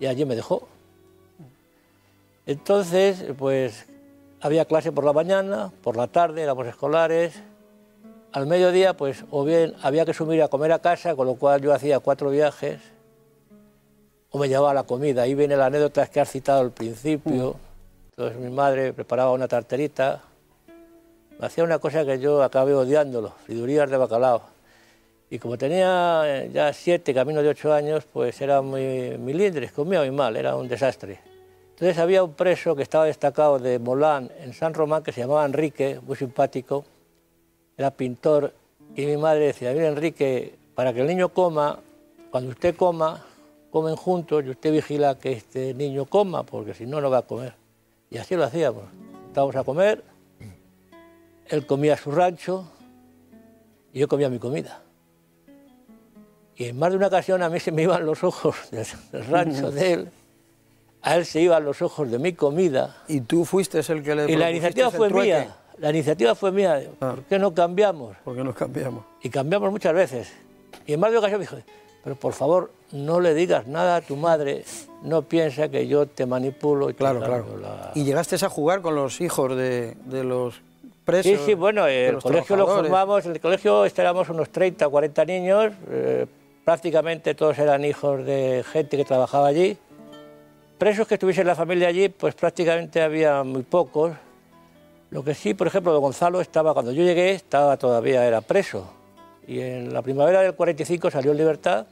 y allí me dejó. Entonces, pues había clase por la mañana, por la tarde éramos escolares. Al mediodía, pues, o bien había que subir a comer a casa, con lo cual yo hacía cuatro viajes, o me llevaba la comida. Ahí viene la anécdota que has citado al principio. Entonces mi madre preparaba una tarterita, me hacía una cosa que yo acabé odiándolo, fridurías de bacalao. Y como tenía eh, ya siete, camino de ocho años, pues era muy milindres, comía muy mal, era un desastre. Entonces había un preso que estaba destacado de Molán en San Román que se llamaba Enrique, muy simpático, era pintor, y mi madre decía, mire Enrique, para que el niño coma, cuando usted coma, comen juntos y usted vigila que este niño coma, porque si no, no va a comer. Y así lo hacíamos. Estábamos a comer, él comía su rancho y yo comía mi comida. Y en más de una ocasión a mí se me iban los ojos del, del rancho de él, a él se iban los ojos de mi comida. Y tú fuiste el que le Y la iniciativa fue trueque. mía. La iniciativa fue mía. Ah. ¿Por qué no cambiamos? Porque nos cambiamos. Y cambiamos muchas veces. Y en más de ocasión me dijo, pero por favor, no le digas nada a tu madre, no piensa que yo te manipulo. Y Claro, claro. la- Y llegaste a jugar con los hijos de, de los presos. Sí, sí, bueno, el colegio lo formamos, en el colegio éramos unos 30 o 40 niños, eh, prácticamente todos eran hijos de gente que trabajaba allí. Presos que estuviese la familia allí, pues prácticamente había muy pocos. Lo que sí, por ejemplo, don Gonzalo estaba, cuando yo llegué, estaba todavía, era preso. Y en la primavera del 45 salió en libertad,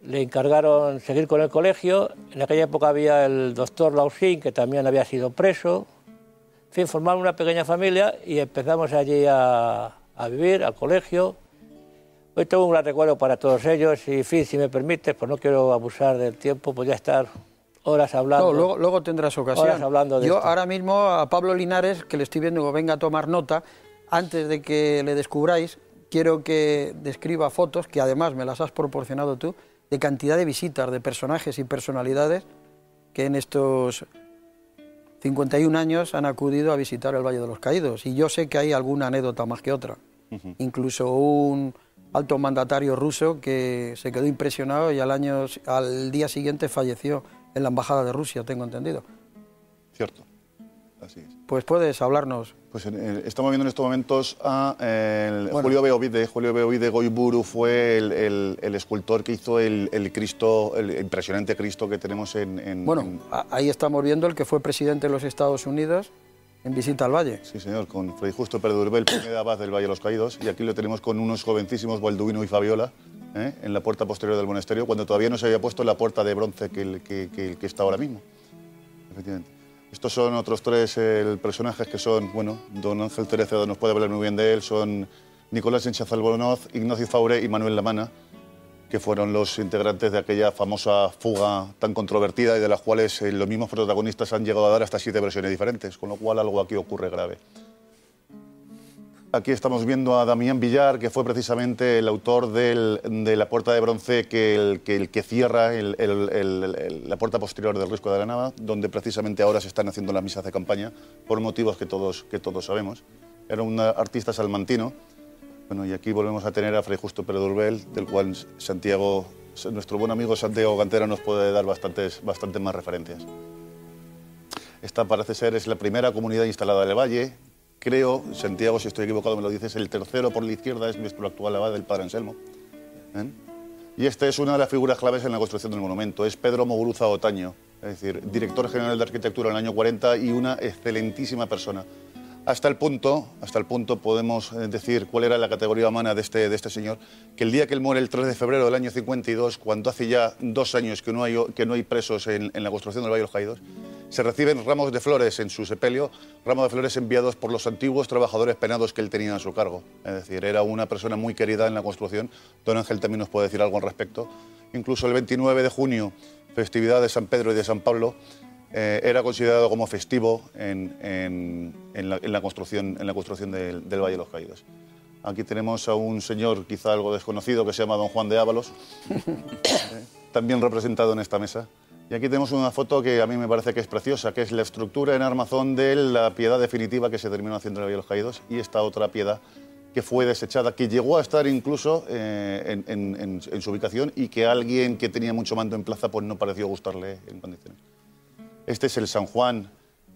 le encargaron seguir con el colegio. En aquella época había el doctor Lausín, que también había sido preso. En fin, formamos una pequeña familia y empezamos allí a, a vivir, al colegio. Hoy tengo un gran recuerdo para todos ellos y, en fin, si me permites, pues no quiero abusar del tiempo, pues ya estar horas hablando. No, luego, luego tendrás ocasión. Horas hablando de Yo esto. ahora mismo a Pablo Linares, que le estoy viendo, digo, venga a tomar nota, antes de que le descubráis, quiero que describa fotos, que además me las has proporcionado tú, de cantidad de visitas, de personajes y personalidades que en estos 51 años han acudido a visitar el Valle de los Caídos. Y yo sé que hay alguna anécdota más que otra. Incluso un alto mandatario ruso que se quedó impresionado y al, año, al día siguiente falleció en la embajada de Rusia, tengo entendido. Cierto. Así es. Pues puedes hablarnos. Pues estamos viendo en estos momentos a eh, Bueno. Julio Beovide. Julio Beovide Goiburu fue el, el- el escultor que hizo el, el Cristo, el impresionante Cristo que tenemos en... en- Bueno, en- ahí estamos viendo el que fue presidente de los Estados Unidos en visita al Valle. Sí, señor, con Fray Justo Perdurbel, primer abad del Valle de los Caídos, y aquí lo tenemos con unos jovencísimos Balduino y Fabiola, ¿eh? en la puerta posterior del monasterio, cuando todavía no se había puesto la puerta de bronce que, que- está ahora mismo. Estos son otros tres personajes que son, bueno, don Ángel Terecedo nos puede hablar muy bien de él, son Nicolás Sánchez Albornoz, Ignacio Faure y Manuel Lamana, que fueron los integrantes de aquella famosa fuga tan controvertida y de las cuales eh, los mismos protagonistas han llegado a dar hasta siete versiones diferentes, con lo cual algo aquí ocurre grave. Aquí estamos viendo a Damián Villar, que fue precisamente el autor del- de la puerta de bronce que, el, que, el que cierra el- el- la puerta posterior del Risco de la Nava, donde precisamente ahora se están haciendo las misas de campaña, por motivos que todos, que todos sabemos. Era un artista salmantino. Bueno, y aquí volvemos a tener a Fray Justo Pérez Durbel, del cual Santiago, nuestro buen amigo Santiago Cantera nos puede dar bastantes, bastantes más referencias. Esta parece ser es la primera comunidad instalada en el valle. Creo, Santiago, si estoy equivocado me lo dices, el tercero por la izquierda es nuestro actual abad, el padre Anselmo. ¿Eh? Y esta es una de las figuras claves en la construcción del monumento. Es Pedro Moguruza Otaño, es decir, director general de arquitectura en el año 40 y una excelentísima persona. Hasta el punto, hasta el punto podemos eh, decir cuál era la categoría humana de este, de este señor, que el día que él muere, el 3 de febrero del año 52, cuando hace ya dos años que no hay, que no hay presos en, en la construcción del Valle de los Caídos, se reciben ramos de flores en su sepelio, ramos de flores enviados por los antiguos trabajadores penados que él tenía a su cargo. Es decir, era una persona muy querida en la construcción. Don Ángel también nos puede decir algo al respecto. Incluso el 29 de junio, festividad de San Pedro y de San Pablo, eh, era considerado como festivo en, en- en la, en la construcción, en la construcción del, del Valle de los Caídos. Aquí tenemos a un señor quizá algo desconocido que se llama Don Juan de Ábalos, eh, también representado en esta mesa. Y aquí tenemos una foto que a mí me parece que es preciosa, que es la estructura en armazón de la piedad definitiva que se terminó haciendo en el Valle de los Caídos y esta otra piedad que fue desechada, que llegó a estar incluso eh, en, en- en- en su ubicación y que alguien que tenía mucho mando en plaza pues no pareció gustarle en condiciones. Este es el San Juan,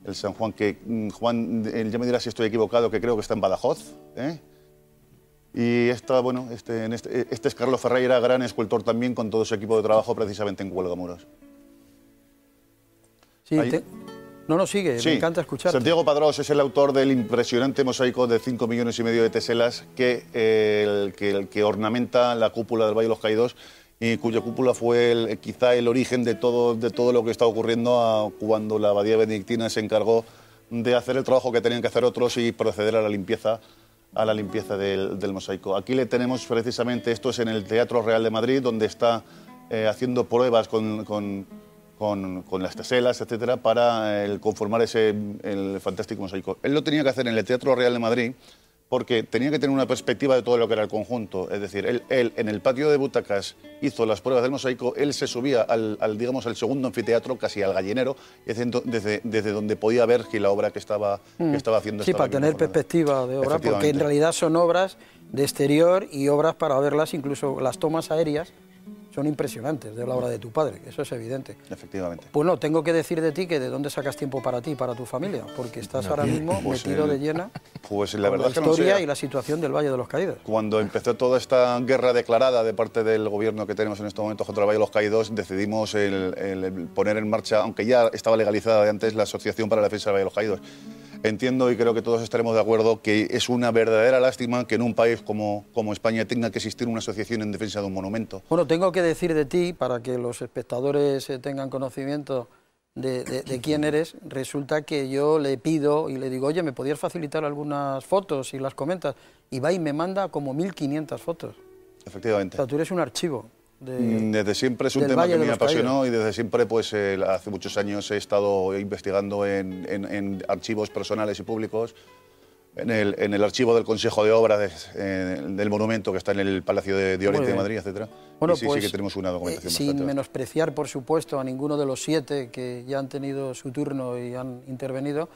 el San Juan que mm, Juan, eh, ya me dirá si estoy equivocado, que creo que está en Badajoz. ¿eh? Y esta, bueno, este, en este, este es Carlos Ferreira, gran escultor también, con todo su equipo de trabajo precisamente en Cuelgamuros. Sí, Ahí- te- No, no, sigue, Sí, me encanta escuchar. Santiago Padrós es el autor del impresionante mosaico de 5 millones y medio de teselas que, eh, el, que, el que ornamenta la cúpula del Valle de los Caídos y cuya cúpula fue el- quizá el origen de todo, de todo lo que está ocurriendo a- cuando la abadía benedictina se encargó de hacer el trabajo que tenían que hacer otros y proceder a la limpieza a la limpieza del, del mosaico. Aquí le tenemos precisamente, esto es en el Teatro Real de Madrid, donde está eh, haciendo pruebas con, con- con, con las teselas, etcétera, para eh, conformar ese el fantástico mosaico. Él lo tenía que hacer en el Teatro Real de Madrid porque tenía que tener una perspectiva de todo lo que era el conjunto. Es decir, él, él en el patio de butacas hizo las pruebas del mosaico, él se subía al, al, digamos, al segundo anfiteatro, casi al gallinero, desde, desde donde podía ver que la obra que estaba, Mm. que estaba haciendo Sí, estaba para tener perspectiva de obra, porque en realidad son obras de exterior y obras para verlas, incluso las tomas aéreas son impresionantes de la obra de tu padre, eso es evidente. Efectivamente. Pues no, tengo que decir de ti que de dónde sacas tiempo para ti, para tu familia, porque estás ahora mismo Pues metido el- de llena Pues la con verdad la es que no historia sé. y la situación del Valle de los Caídos. Cuando empezó toda esta guerra declarada de parte del gobierno que tenemos en estos momentos contra el Valle de los Caídos, decidimos el- el- el poner en marcha, aunque ya estaba legalizada de antes, la Asociación para la Defensa del Valle de los Caídos. Entiendo y creo que todos estaremos de acuerdo que es una verdadera lástima que en un país como, como España tenga que existir una asociación en defensa de un monumento. Bueno, tengo que decir de ti, para que los espectadores eh, tengan conocimiento de, de- de quién eres, resulta que yo le pido y le digo, oye, ¿me podías facilitar algunas fotos y las comentas? Y va y me manda como 1.500 fotos. Efectivamente. O sea, tú eres un archivo. De, Mm, Desde siempre es un tema Valle que me apasionó y desde siempre, pues eh, hace muchos años he estado investigando en, en- en archivos personales y públicos, en el, en el archivo del Consejo de Obras de- eh, del monumento que está en el Palacio de, de Oriente de. Madrid, etcétera. Bueno, y sí, pues, sí que tenemos una documentación eh, sin bastante menospreciar, por supuesto, a ninguno de los siete que ya han tenido su turno y han intervenido,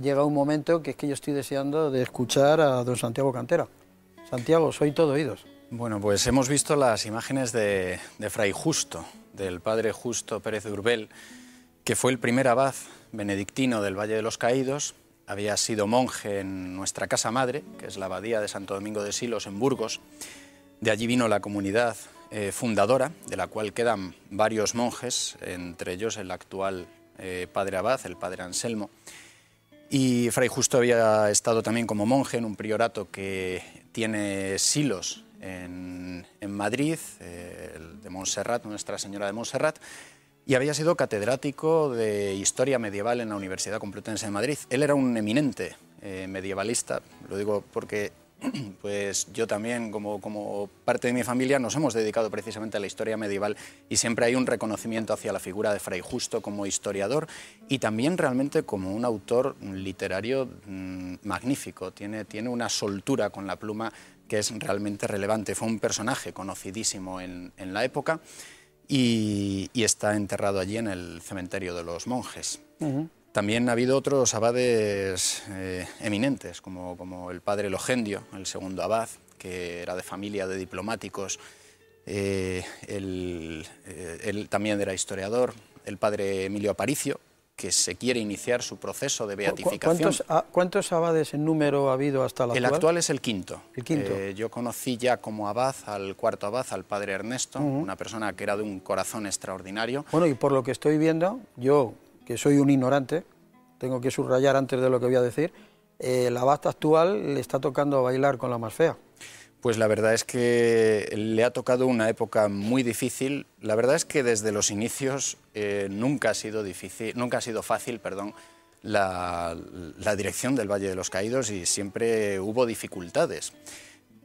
llega un momento que es que yo estoy deseando de escuchar a don Santiago Cantera. Santiago, soy todo oídos. Bueno, pues hemos visto las imágenes de, de Fray Justo, del padre Justo Pérez de Urbel, que fue el primer abad benedictino del Valle de los Caídos. Había sido monje en nuestra casa madre, que es la abadía de Santo Domingo de Silos, en Burgos. De allí vino la comunidad eh, fundadora, de la cual quedan varios monjes, entre ellos el actual eh, padre abad, el padre Anselmo. Y Fray Justo había estado también como monje en un priorato que tiene silos en, Madrid, eh, el de Montserrat, Nuestra Señora de Montserrat, y había sido catedrático de Historia Medieval en la Universidad Complutense de Madrid. Él era un eminente eh, medievalista, lo digo porque pues yo también, como, parte de mi familia, nos hemos dedicado precisamente a la historia medieval y siempre hay un reconocimiento hacia la figura de Fray Justo como historiador y también realmente como un autor literario mm, magnífico. Tiene, tiene una soltura con la pluma que es realmente relevante. Fue un personaje conocidísimo en, en la época y, y está enterrado allí en el cementerio de los monjes. También ha habido otros abades eh, eminentes, como, como el padre Logendio, el segundo abad, que era de familia de diplomáticos. Eh, él, eh, él también era historiador. El padre Emilio Aparicio, que se quiere iniciar su proceso de ¿Cu- beatificación. ¿Cuántos, a- ¿Cuántos abades en número ha habido hasta la El actual es el quinto. El quinto. Eh, yo conocí ya como abad al cuarto abad, al padre Ernesto, una persona que era de un corazón extraordinario. Bueno, y por lo que estoy viendo, yo, que soy un ignorante, tengo que subrayar antes de lo que voy a decir, eh, el abad actual le está tocando bailar con la más fea. Pues la verdad es que le ha tocado una época muy difícil. La verdad es que desde los inicios eh, nunca ha sido difícil, nunca ha sido fácil, perdón, la, dirección del Valle de los Caídos y siempre hubo dificultades.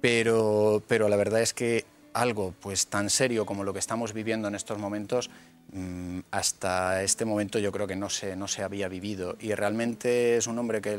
Pero, pero la verdad es que algo pues tan serio como lo que estamos viviendo en estos momentos mm, hasta este momento yo creo que no se, no se había vivido. Y realmente es un hombre que,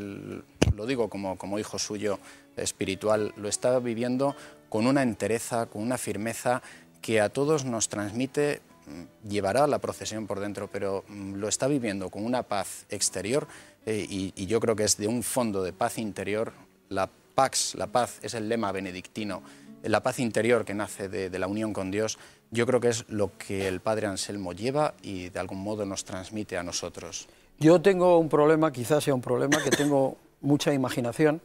lo digo como, como hijo suyo espiritual, lo está viviendo con una entereza, con una firmeza que a todos nos transmite, mm, llevará la procesión por dentro, pero mm, lo está viviendo con una paz exterior eh, y, yo creo que es de un fondo de paz interior. La Pax, la paz, es el lema benedictino. La paz interior que nace de, de la unión con Dios, yo creo que es lo que el Padre Anselmo lleva y de algún modo nos transmite a nosotros. Yo tengo un problema, quizás sea un problema, que tengo mucha imaginación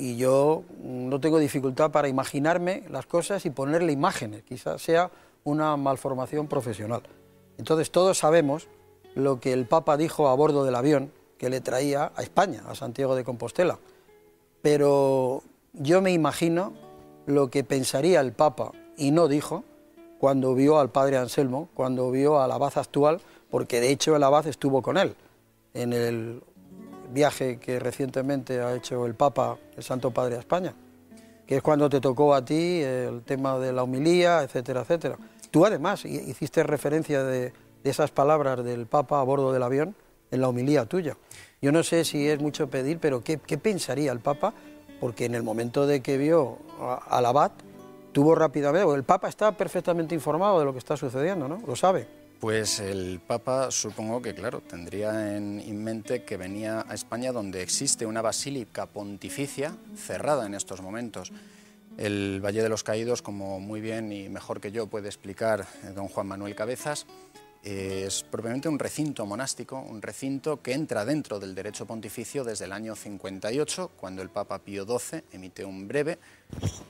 y yo no tengo dificultad para imaginarme las cosas y ponerle imágenes. Quizás sea una malformación profesional. Entonces todos sabemos lo que el Papa dijo a bordo del avión que le traía a España, a Santiago de Compostela. Pero yo me imagino lo que pensaría el Papa y no dijo cuando vio al padre Anselmo, cuando vio al abad actual, porque de hecho el abad estuvo con él en el viaje que recientemente ha hecho el Papa, el Santo Padre a España, que es cuando te tocó a ti el tema de la humilía, etcétera, etcétera. Tú además hi- hiciste referencia de, esas palabras del Papa a bordo del avión en la humilía tuya. Yo no sé si es mucho pedir, pero ¿qué, qué pensaría el Papa? Porque en el momento de que vio al abad, tuvo rápidamente, el Papa está perfectamente informado de lo que está sucediendo, ¿no? Lo sabe. Pues el Papa supongo que, claro, tendría en, en mente que venía a España donde existe una basílica pontificia cerrada en estos momentos. El Valle de los Caídos, como muy bien y mejor que yo puede explicar eh, don Juan Manuel Cabezas, es propiamente un recinto monástico, un recinto que entra dentro del derecho pontificio desde el año 58, cuando el Papa Pío XII emite un breve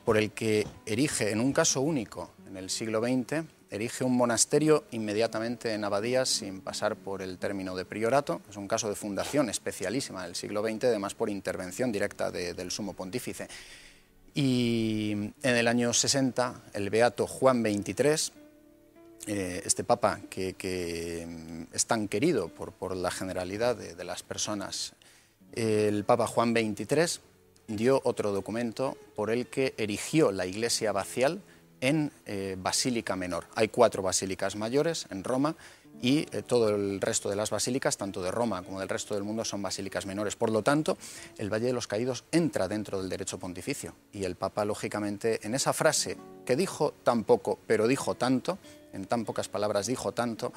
por el que erige, en un caso único en el siglo XX, erige un monasterio inmediatamente en abadías sin pasar por el término de priorato. Es un caso de fundación especialísima del siglo XX, además por intervención directa de- del sumo pontífice. Y en el año 60, el beato Juan XXIII, eh, este papa que, que, mm, es tan querido por, por la generalidad de, de las personas, el papa Juan XXIII dio otro documento por el que erigió la iglesia abacial en eh, Basílica Menor. Hay cuatro basílicas mayores en Roma y eh, todo el resto de las basílicas, tanto de Roma como del resto del mundo, son basílicas menores. Por lo tanto, el Valle de los Caídos entra dentro del derecho pontificio y el Papa, lógicamente, en esa frase que dijo tan poco, pero dijo tanto, en tan pocas palabras dijo tanto,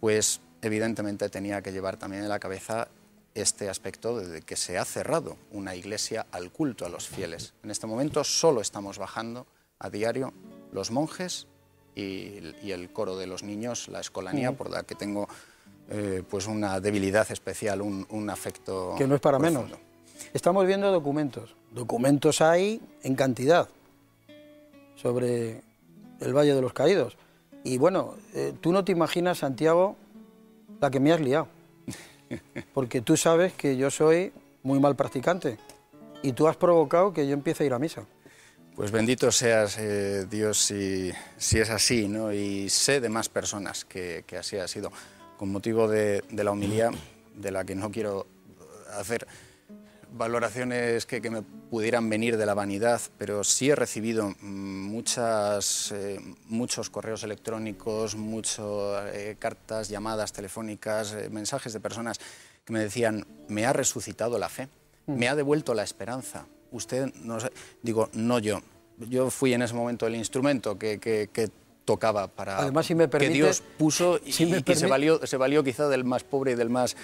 pues evidentemente tenía que llevar también en la cabeza este aspecto de que se ha cerrado una iglesia al culto a los fieles. En este momento solo estamos bajando a diario los monjes y, y el coro de los niños, la escolanía, por la que tengo eh, pues una debilidad especial, un, un afecto que no es para profundo. menos. Estamos viendo documentos. Documentos hay en cantidad sobre el Valle de los Caídos. Y bueno, eh, tú no te imaginas, Santiago, la que me has liado. Porque tú sabes que yo soy muy mal practicante. Y tú has provocado que yo empiece a ir a misa. Pues bendito seas eh, Dios si, es así, ¿no? Y sé de más personas que, así ha sido. Con motivo de, la homilía, de la que no quiero hacer valoraciones que, me pudieran venir de la vanidad, pero sí he recibido mm, eh, muchos correos electrónicos, muchas cartas, llamadas telefónicas, eh, mensajes de personas que me decían, me ha resucitado la fe, me ha devuelto la esperanza. Usted, no digo, no yo. Yo fui en ese momento el instrumento que, que- que tocaba para Además, si me que permites- Dios puso y, si me y que se valió, se valió quizá del más pobre y del más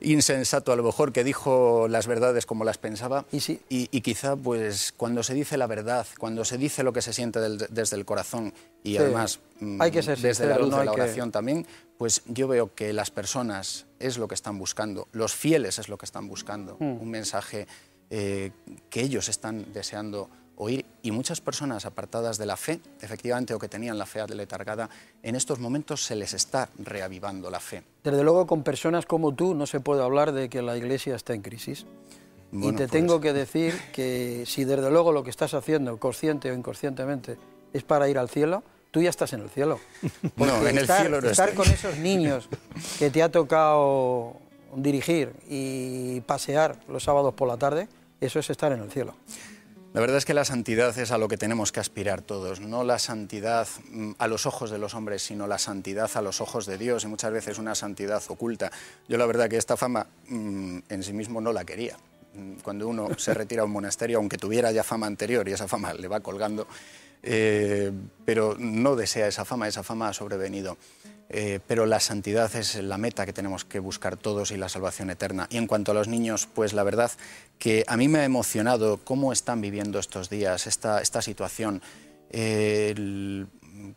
insensato a lo mejor que dijo las verdades como las pensaba y, y quizá pues cuando se dice la verdad cuando se dice lo que se siente del- desde el corazón y Sí. además mm, Hay que ser desde la luz no de la que- oración también pues yo veo que las personas es lo que están buscando los fieles es lo que están buscando Mm. un mensaje eh, que ellos están deseando oír y muchas personas apartadas de la fe, efectivamente, o que tenían la fe letargada, en estos momentos se les está reavivando la fe. Desde luego, con personas como tú no se puede hablar de que la Iglesia está en crisis. y Bueno, te pues- tengo que decir que si desde luego lo que estás haciendo, consciente o inconscientemente, es para ir al cielo, tú ya estás en el cielo. No, Porque en el estar, cielo no estar estoy. con esos niños que te ha tocado dirigir y pasear los sábados por la tarde, eso es estar en el cielo. La verdad es que la santidad es a lo que tenemos que aspirar todos, no la santidad mm, a los ojos de los hombres, sino la santidad a los ojos de Dios y muchas veces una santidad oculta. Yo la verdad que esta fama mm, en sí mismo no la quería. Mm, Cuando uno se retira a un monasterio, aunque tuviera ya fama anterior y esa fama le va colgando, eh, pero no desea esa fama, esa fama ha sobrevenido. Eh, pero la santidad es la meta que tenemos que buscar todos y la salvación eterna. Y en cuanto a los niños, pues la verdad que a mí me ha emocionado cómo están viviendo estos días, esta, esta situación. Eh, el-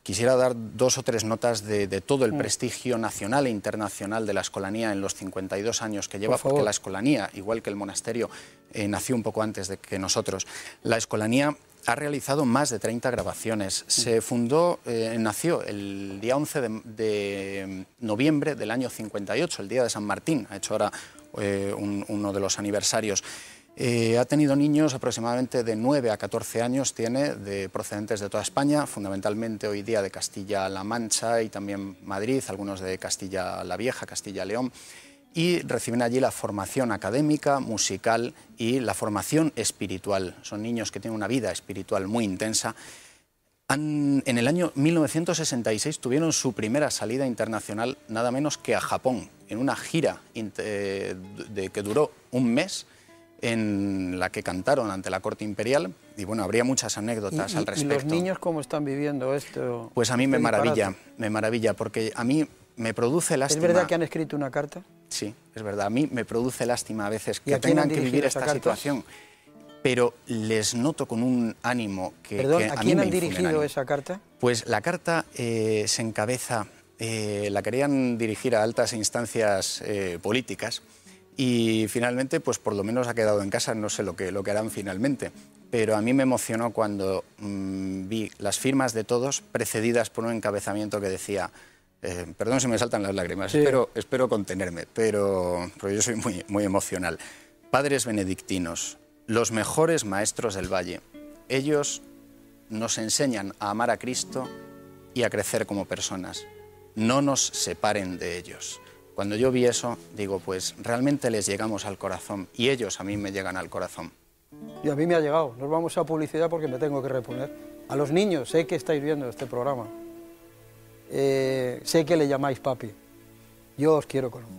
quisiera dar dos o tres notas de, de todo el Mm. prestigio nacional e internacional de la escolanía en los 52 años que lleva, Por porque la escolanía, igual que el monasterio, eh, nació un poco antes de que nosotros. La escolanía ha realizado más de 30 grabaciones. Se fundó, eh, nació el día 11 de, de noviembre del año 58, el día de San Martín. Ha hecho ahora eh, un- uno de los aniversarios. Eh, ha tenido niños aproximadamente de 9 a 14 años, tiene de procedentes de toda España, fundamentalmente hoy día de Castilla-La Mancha y también Madrid, algunos de Castilla-La Vieja, Castilla-León y reciben allí la formación académica, musical y la formación espiritual. Son niños que tienen una vida espiritual muy intensa. En el año 1966 tuvieron su primera salida internacional nada menos que a Japón, en una gira eh, de, que duró un mes en la que cantaron ante la corte imperial y bueno, habría muchas ¿Y, anécdotas y- al y respecto. los niños cómo están viviendo esto? Pues a mí me Este disparate? maravilla, me maravilla, porque a mí me produce ¿Es lástima. verdad que han escrito una carta? Sí, es verdad. A mí me produce lástima a veces ¿Y que a tengan que vivir esta carta? situación. Pero les noto con un ánimo que, Perdón, que ¿a quién han dirigido esa carta? Pues la carta eh, se encabeza, eh, la querían dirigir a altas instancias eh, políticas y finalmente, pues por lo menos ha quedado en casa, no sé lo que, lo que harán finalmente. Pero a mí me emocionó cuando mm, vi las firmas de todos precedidas por un encabezamiento que decía, eh, perdón si me saltan las lágrimas, Sí. espero, espero contenerme, pero, pero yo soy muy, muy emocional. Padres benedictinos, los mejores maestros del Valle, ellos nos enseñan a amar a Cristo y a crecer como personas. No nos separen de ellos. Cuando yo vi eso, digo, pues realmente les llegamos al corazón y ellos a mí me llegan al corazón. Y a mí me ha llegado. Nos vamos a publicidad porque me tengo que reponer. A los niños, sé que estáis viendo este programa. Eh, sé que le llamáis papi. Yo os quiero conocer.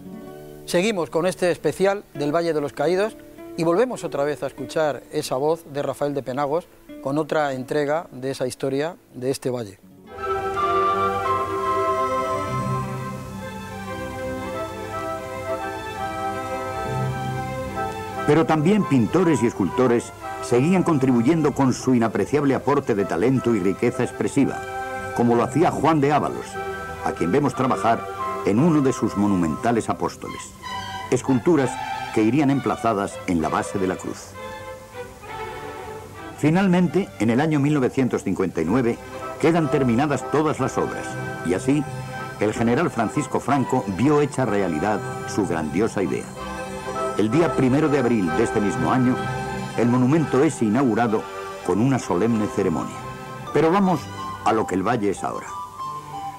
Seguimos con este especial del Valle de los Caídos y volvemos otra vez a escuchar esa voz de Rafael de Penagos con otra entrega de esa historia de este valle. Pero también pintores y escultores seguían contribuyendo con su inapreciable aporte de talento y riqueza expresiva, como lo hacía Juan de Ábalos, a quien vemos trabajar en uno de sus monumentales apóstoles. Esculturas que irían emplazadas en la base de la cruz. Finalmente, en el año 1959, quedan terminadas todas las obras, y así, el general Francisco Franco vio hecha realidad su grandiosa idea. El día primero de abril de este mismo año, el monumento es inaugurado con una solemne ceremonia. Pero vamos a lo que el valle es ahora.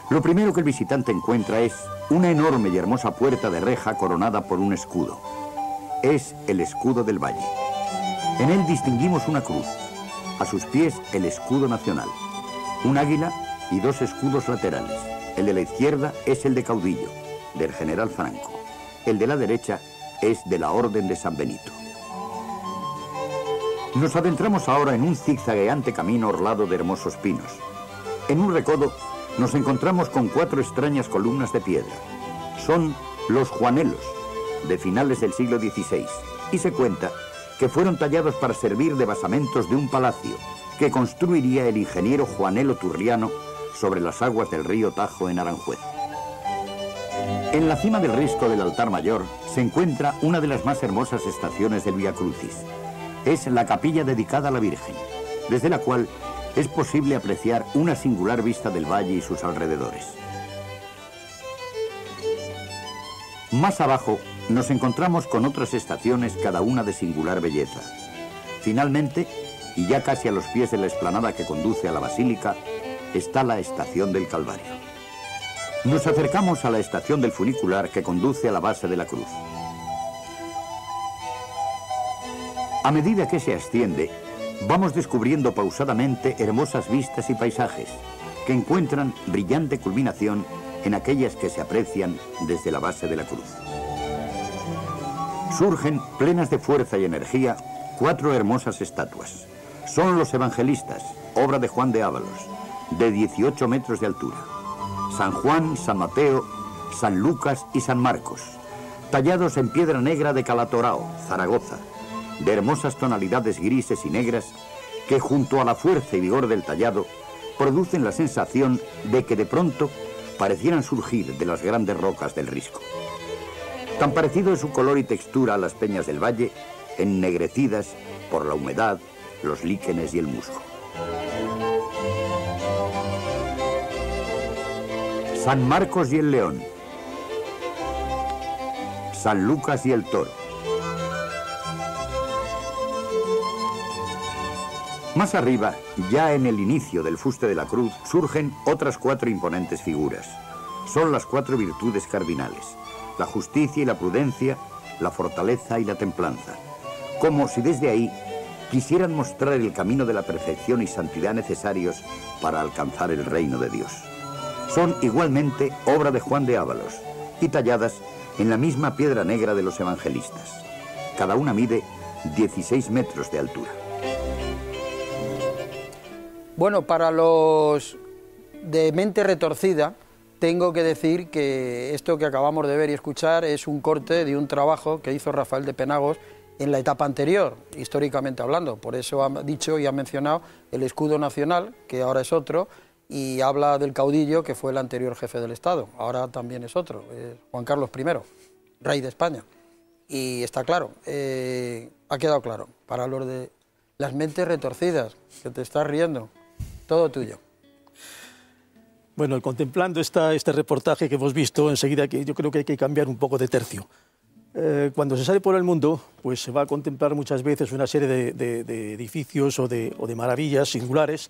Lo primero que el visitante encuentra es una enorme y hermosa puerta de reja coronada por un escudo. Es el escudo del valle. En él distinguimos una cruz, a sus pies el escudo nacional, un águila y dos escudos laterales. El de la izquierda es el de caudillo, del general Franco. El de la derecha es de la Orden de San Benito. Nos adentramos ahora en un zigzagueante camino orlado de hermosos pinos. En un recodo nos encontramos con cuatro extrañas columnas de piedra. Son los Juanelos, de finales del siglo XVI, y se cuenta que fueron tallados para servir de basamentos de un palacio que construiría el ingeniero Juanelo Turriano sobre las aguas del río Tajo en Aranjuez. En la cima del risco del altar mayor se encuentra una de las más hermosas estaciones del Via Crucis. Es la capilla dedicada a la Virgen, desde la cual es posible apreciar una singular vista del valle y sus alrededores. Más abajo nos encontramos con otras estaciones, cada una de singular belleza. Finalmente, y ya casi a los pies de la explanada que conduce a la basílica, está la estación del Calvario. Nos acercamos a la estación del funicular que conduce a la base de la cruz. A medida que se asciende, vamos descubriendo pausadamente hermosas vistas y paisajes que encuentran brillante culminación en aquellas que se aprecian desde la base de la cruz. Surgen, plenas de fuerza y energía, cuatro hermosas estatuas. Son los evangelistas, obra de Juan de Ábalos, de 18 metros de altura. San Juan, San Mateo, San Lucas y San Marcos, tallados en piedra negra de Calatorao, Zaragoza, de hermosas tonalidades grises y negras que junto a la fuerza y vigor del tallado producen la sensación de que de pronto parecieran surgir de las grandes rocas del risco. Tan parecido es su color y textura a las peñas del valle, ennegrecidas por la humedad, los líquenes y el musgo. San Marcos y el León. San Lucas y el Toro. Más arriba, ya en el inicio del fuste de la cruz, surgen otras cuatro imponentes figuras. Son las cuatro virtudes cardinales, la justicia y la prudencia, la fortaleza y la templanza, como si desde ahí quisieran mostrar el camino de la perfección y santidad necesarios para alcanzar el reino de Dios. Son igualmente obra de Juan de Ábalos y talladas en la misma piedra negra de los evangelistas. Cada una mide 16 metros de altura. Bueno, para los de mente retorcida, tengo que decir que esto que acabamos de ver y escuchar es un corte de un trabajo que hizo Rafael de Penagos en la etapa anterior, históricamente hablando. Por eso ha dicho y ha mencionado el escudo nacional, que ahora es otro, y habla del caudillo que fue el anterior jefe del Estado. Ahora también es otro, es Juan Carlos I, rey de España. Y está claro, eh, ha quedado claro, para los de las mentes retorcidas, que te estás riendo. Todo tuyo. Bueno, contemplando esta, este reportaje que hemos visto, enseguida que yo creo que hay que cambiar un poco de tercio. Eh, cuando se sale por el mundo, pues se va a contemplar muchas veces una serie de, edificios o de maravillas singulares.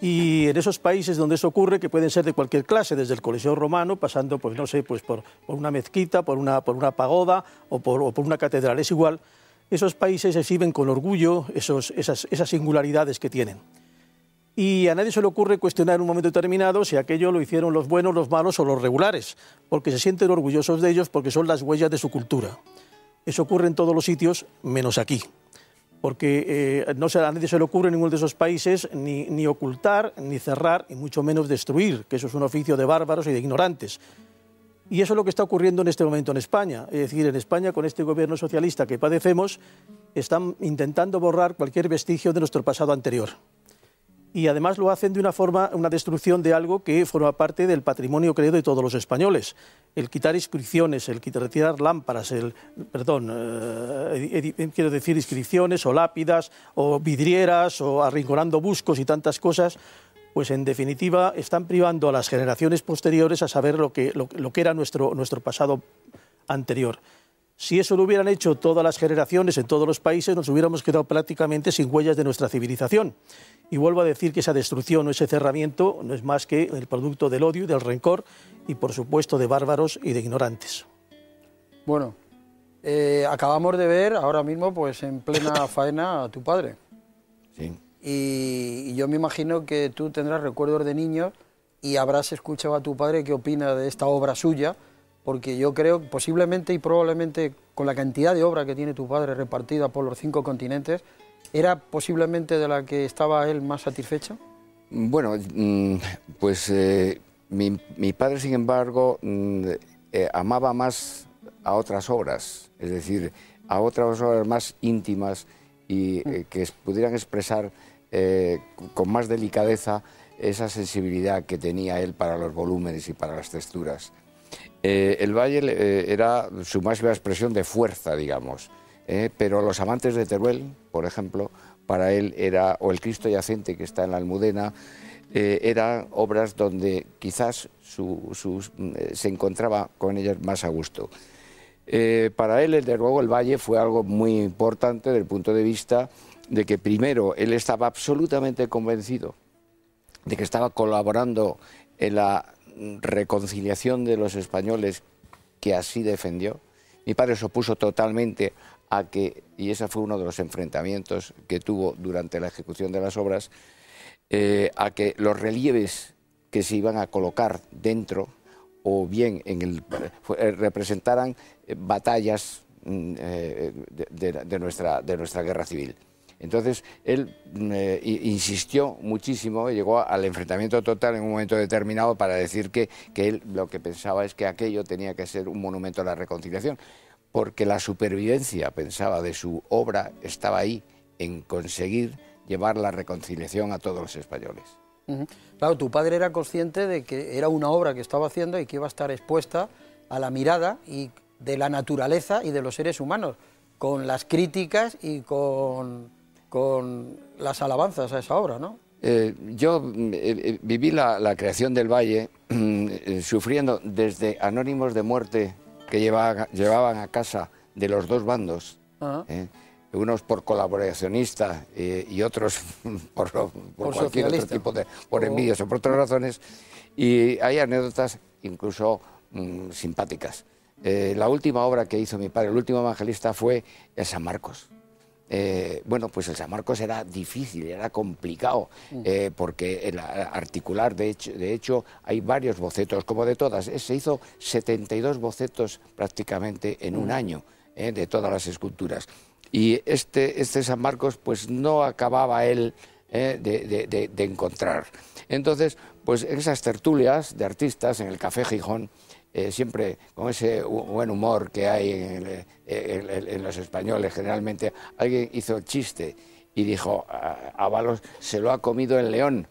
Y en esos países donde eso ocurre, que pueden ser de cualquier clase, desde el Coliseo Romano, pasando, pues no sé, pues por, una mezquita, por una, por una pagoda o por, o por una catedral, es igual, esos países exhiben con orgullo esos, esas, esas singularidades que tienen. Y a nadie se le ocurre cuestionar en un momento determinado si aquello lo hicieron los buenos, los malos o los regulares, porque se sienten orgullosos de ellos porque son las huellas de su cultura. Eso ocurre en todos los sitios, menos aquí. Porque eh, no se, a nadie se le ocurre en ninguno de esos países ni, ni ocultar, ni cerrar, y mucho menos destruir, que eso es un oficio de bárbaros y de ignorantes. Y eso es lo que está ocurriendo en este momento en España. Es decir, en España, con este gobierno socialista que padecemos, están intentando borrar cualquier vestigio de nuestro pasado anterior y además lo hacen de una forma, una destrucción de algo que forma parte del patrimonio, creo, de todos los españoles. El quitar inscripciones, el quitar, retirar lámparas, el, perdón, eh, edi- quiero decir inscripciones o lápidas o vidrieras o arrinconando buscos y tantas cosas, pues en definitiva están privando a las generaciones posteriores a saber lo que, lo que era nuestro, nuestro pasado anterior. Si eso lo hubieran hecho todas las generaciones en todos los países, nos hubiéramos quedado prácticamente sin huellas de nuestra civilización. Y vuelvo a decir que esa destrucción o ese cerramiento no es más que el producto del odio y del rencor y, por supuesto, de bárbaros y de ignorantes. Bueno, eh, acabamos de ver ahora mismo, pues en plena faena, a tu padre. Sí. Y, y yo me imagino que tú tendrás recuerdos de niño y habrás escuchado a tu padre qué opina de esta obra suya, porque yo creo posiblemente y probablemente con la cantidad de obra que tiene tu padre repartida por los cinco continentes, ¿era posiblemente de la que estaba él más satisfecho? Bueno, mm, pues eh, mi, mi padre, sin embargo, mm, eh, amaba más a otras obras, es decir, a otras obras más íntimas y eh, que es- pudieran expresar con más delicadeza esa sensibilidad que tenía él para los volúmenes y para las texturas. Eh, el Valle eh, era su máxima expresión de fuerza, digamos. eh, pero los amantes de Teruel, por ejemplo, para él era, o el Cristo yacente que está en la Almudena, eran obras donde quizás mm, se encontraba con ellas más a gusto. Para él, desde luego, el Valle fue algo muy importante desde el punto de vista de que primero él estaba absolutamente convencido de que estaba colaborando en la reconciliación de los españoles que así defendió. Mi padre se opuso totalmente a que, y ese fue uno de los enfrentamientos que tuvo durante la ejecución de las obras, eh, a que los relieves que se iban a colocar dentro o bien en el, eh, representaran eh, batallas mm, de, nuestra, de nuestra guerra civil. Entonces, él mm, insistió muchísimo, llegó al enfrentamiento total en un momento determinado para decir que, que él lo que pensaba es que aquello tenía que ser un monumento a la reconciliación porque la supervivencia, pensaba, de su obra estaba ahí, en conseguir llevar la reconciliación a todos los españoles. Claro, tu padre era consciente de que era una obra que estaba haciendo y que iba a estar expuesta a la mirada y de la naturaleza y de los seres humanos, con las críticas y con, con las alabanzas a esa obra, ¿no? Eh, yo eh, eh, viví la, creación del Valle sufriendo desde anónimos de muerte que llevaban a casa de los dos bandos, ah. unos por colaboracionista y otros por, cualquier otro tipo de, por oh. envidias o por otras razones, y hay anécdotas incluso mm, simpáticas. La última obra que hizo mi padre, el último evangelista, fue el San Marcos. Eh, bueno, pues el San Marcos era difícil, era complicado, mm. eh, porque el articular, de hecho, de hecho, hay varios bocetos, como de todas. Eh, se hizo 72 bocetos prácticamente en un mm. año de todas las esculturas. Y este, este San Marcos, pues no acababa él de, de encontrar. Entonces, pues en esas tertulias de artistas en el Café Gijón, eh, siempre con ese buen humor que hay en, los españoles generalmente, alguien hizo chiste y dijo, Ábalos se lo ha comido el león,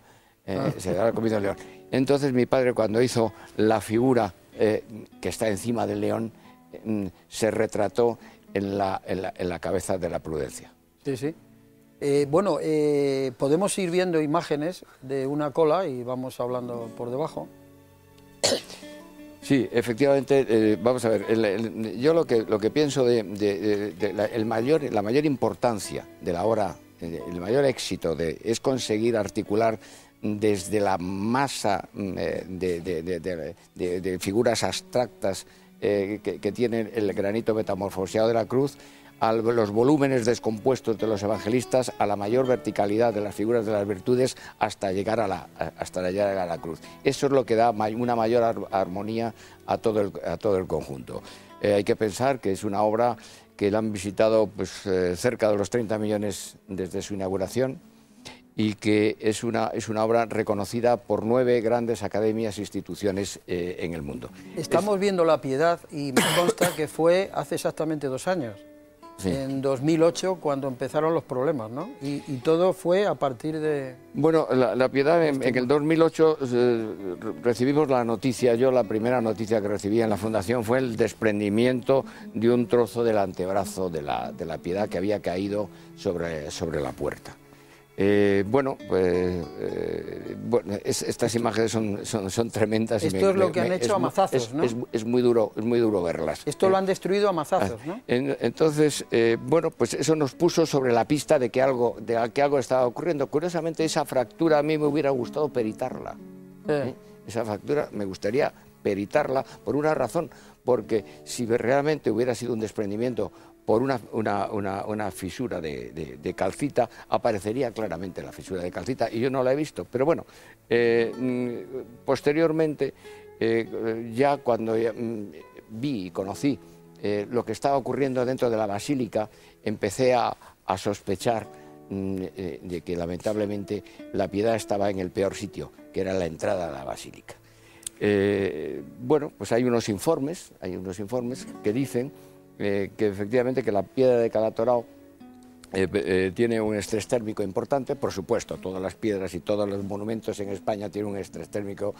eh, ah. se lo ha comido el león. Entonces mi padre cuando hizo la figura eh, que está encima del león, mm, se retrató en la, en la, cabeza de la prudencia. Sí, sí. bueno, podemos ir viendo imágenes de una cola y vamos hablando por debajo. Sí, efectivamente, eh, vamos a ver, yo lo que, lo que pienso de, la, mayor, la mayor importancia de la obra, eh, el mayor éxito de, es conseguir articular desde la masa mm, eh, de, figuras abstractas que, que tiene el granito metamorfoseado de la cruz a los volúmenes descompuestos de los evangelistas, a la mayor verticalidad de las figuras de las virtudes hasta llegar a la, hasta llegar a la cruz. Eso es lo que da una mayor armonía a todo el, a todo el conjunto. Eh, hay que pensar que es una obra que la han visitado pues, eh, cerca de los 30 millones desde su inauguración y que es una, es una obra reconocida por nueve grandes academias e instituciones eh, en el mundo. Estamos viendo la piedad y me consta que fue hace exactamente dos años en 2008 cuando empezaron los problemas, ¿no? Y, todo fue a partir de... Bueno, la, piedad en, el 2008 eh, recibimos la noticia, yo la primera noticia que recibí en la fundación fue el desprendimiento de un trozo del antebrazo de la, de la piedad que había caído sobre, sobre la puerta. Eh, bueno, pues eh, estas imágenes son, son, tremendas. Esto es lo que han hecho a mazazos, ¿no? Es, muy duro, es muy duro verlas. Esto lo han destruido a mazazos, ¿no? entonces, eh, bueno, pues eso nos puso sobre la pista de que algo, de que algo estaba ocurriendo. Curiosamente, esa fractura a mí me hubiera gustado peritarla. Esa fractura me gustaría peritarla por una razón, porque si realmente hubiera sido un desprendimiento por una, una, fisura de, calcita, aparecería claramente la fisura de calcita y yo no la he visto. Pero bueno, eh, mm, posteriormente, eh, ya cuando mm, vi y conocí eh, lo que estaba ocurriendo dentro de la basílica, empecé a, sospechar mm, de que lamentablemente la piedad estaba en el peor sitio, que era la entrada a la basílica. bueno, pues hay unos informes, hay unos informes que dicen eh, que efectivamente que la piedra de Calatorao eh, eh, tiene un estrés térmico importante, por supuesto, todas las piedras y todos los monumentos en España tienen un estrés térmico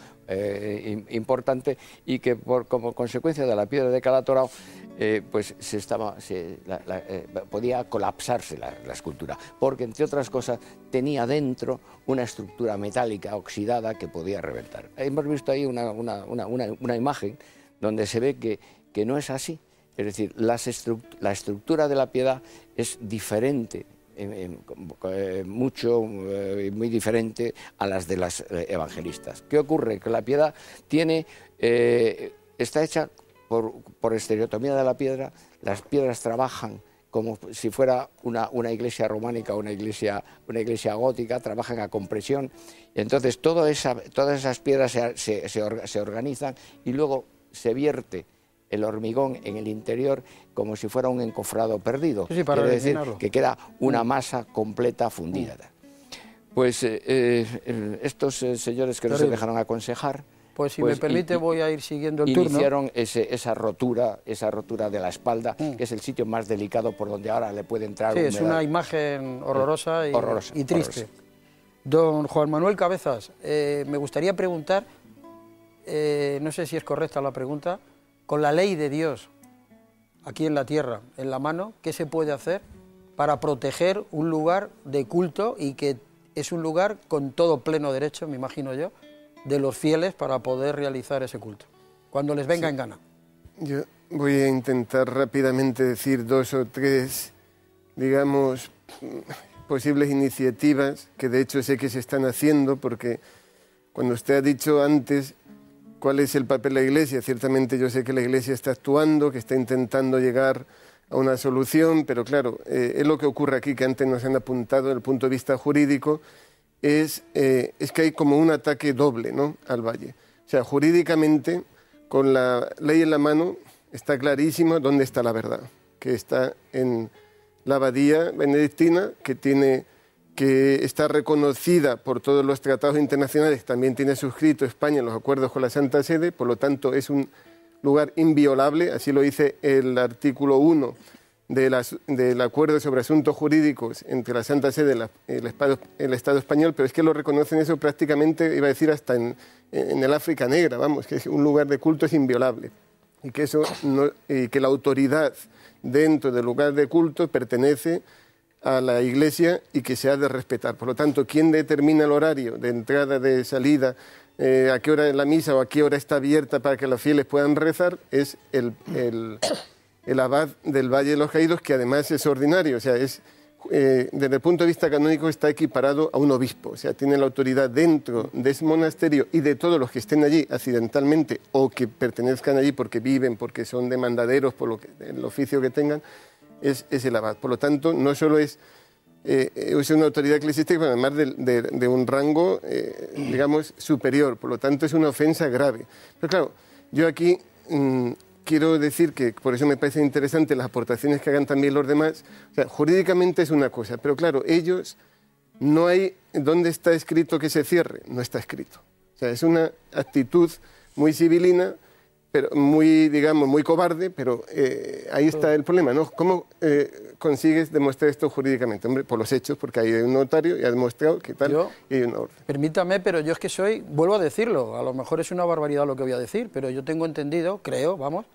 importante y que por, como consecuencia de la piedra de Calatorao pues se estaba, podía colapsarse la, escultura, porque entre otras cosas tenía dentro una estructura metálica oxidada que podía reventar. Hemos visto ahí una, una, una, una imagen donde se ve que, que no es así, es decir, la estructura de la piedad es diferente, eh, mucho, eh, muy diferente a las de las eh, evangelistas. ¿Qué ocurre? Que la piedad tiene, está hecha por, estereotomía de la piedra, las piedras trabajan como si fuera una, iglesia románica o una iglesia, gótica, trabajan a compresión. Entonces todas esas piedras se, se organizan y luego se vierte el hormigón en el interior como si fuera un encofrado perdido. Sí, sí, para Quiere decir que queda una Mm. masa completa fundida. Pues eh, eh, estos eh, señores que no se dejaron aconsejar, Pues si me pues, permite voy a ir siguiendo el turno. iniciaron ese- esa rotura, esa rotura de la espalda, Mm. que es el sitio más delicado por donde ahora le puede entrar Sí, es una imagen horrorosa y, Horrorosa, y triste. horrorosa. Don Juan Manuel Cabezas, me gustaría preguntar, no sé si es correcta la pregunta, con la ley de Dios aquí en la tierra, en la mano, ¿qué se puede hacer para proteger un lugar de culto y que es un lugar con todo pleno derecho, me imagino yo, de los fieles para poder realizar ese culto, cuando les venga en gana? Yo voy a intentar rápidamente decir dos o tres, digamos, posibles iniciativas que de hecho sé que se están haciendo porque cuando usted ha dicho antes cuál es el papel de la Iglesia, ciertamente yo sé que la Iglesia está actuando, que está intentando llegar a una solución, pero claro, eh, es lo que ocurre aquí, que antes nos han apuntado desde el punto de vista jurídico, es, eh, es que hay como un ataque doble ¿no? al valle. O sea, jurídicamente, con la ley en la mano, está clarísimo dónde está la verdad, que está en la abadía benedictina, que tiene que está reconocida por todos los tratados internacionales, también tiene suscrito España en los acuerdos con la Santa Sede, por lo tanto es un lugar inviolable, así lo dice el artículo 1 de las- del acuerdo sobre asuntos jurídicos entre la Santa Sede y el, Estado, español, pero es que lo reconocen eso prácticamente, iba a decir, hasta en, el África Negra, vamos, que es un lugar de culto es inviolable. Y que, eso y que la autoridad dentro del lugar de culto pertenece la iglesia y que se ha de respetar. Por lo tanto, ¿quién determina el horario de entrada, de salida, eh, a qué hora es la misa o a qué hora está abierta para que los fieles puedan rezar? Es el, el- el abad del Valle de los Caídos, que además es ordinario, o sea, es, eh, desde el punto de vista canónico está equiparado a un obispo, o sea, tiene la autoridad dentro de ese monasterio y de todos los que estén allí accidentalmente o que pertenezcan allí porque viven, porque son demandaderos por lo que, el oficio que tengan, es, es el abad. Por lo tanto, no solo es, eh, es una autoridad eclesiástica, pero además de, de- de un rango, eh, digamos, superior. Por lo tanto, es una ofensa grave. Pero claro, yo aquí mm, quiero decir que por eso me parece interesante las aportaciones que hagan también los demás. O sea, jurídicamente es una cosa, pero claro, ellos no hay dónde está escrito que se cierre, no está escrito. O sea, es una actitud muy civilina, pero muy, digamos, muy cobarde, pero eh, ahí está el problema, ¿no? ¿Cómo eh, consigues demostrar esto jurídicamente? Hombre, por los hechos, porque hay un notario y ha demostrado que tal Yo- y hay una orden. Permítame, pero yo es que soy, vuelvo a decirlo, a lo mejor es una barbaridad lo que voy a decir, pero yo tengo entendido, creo, vamos,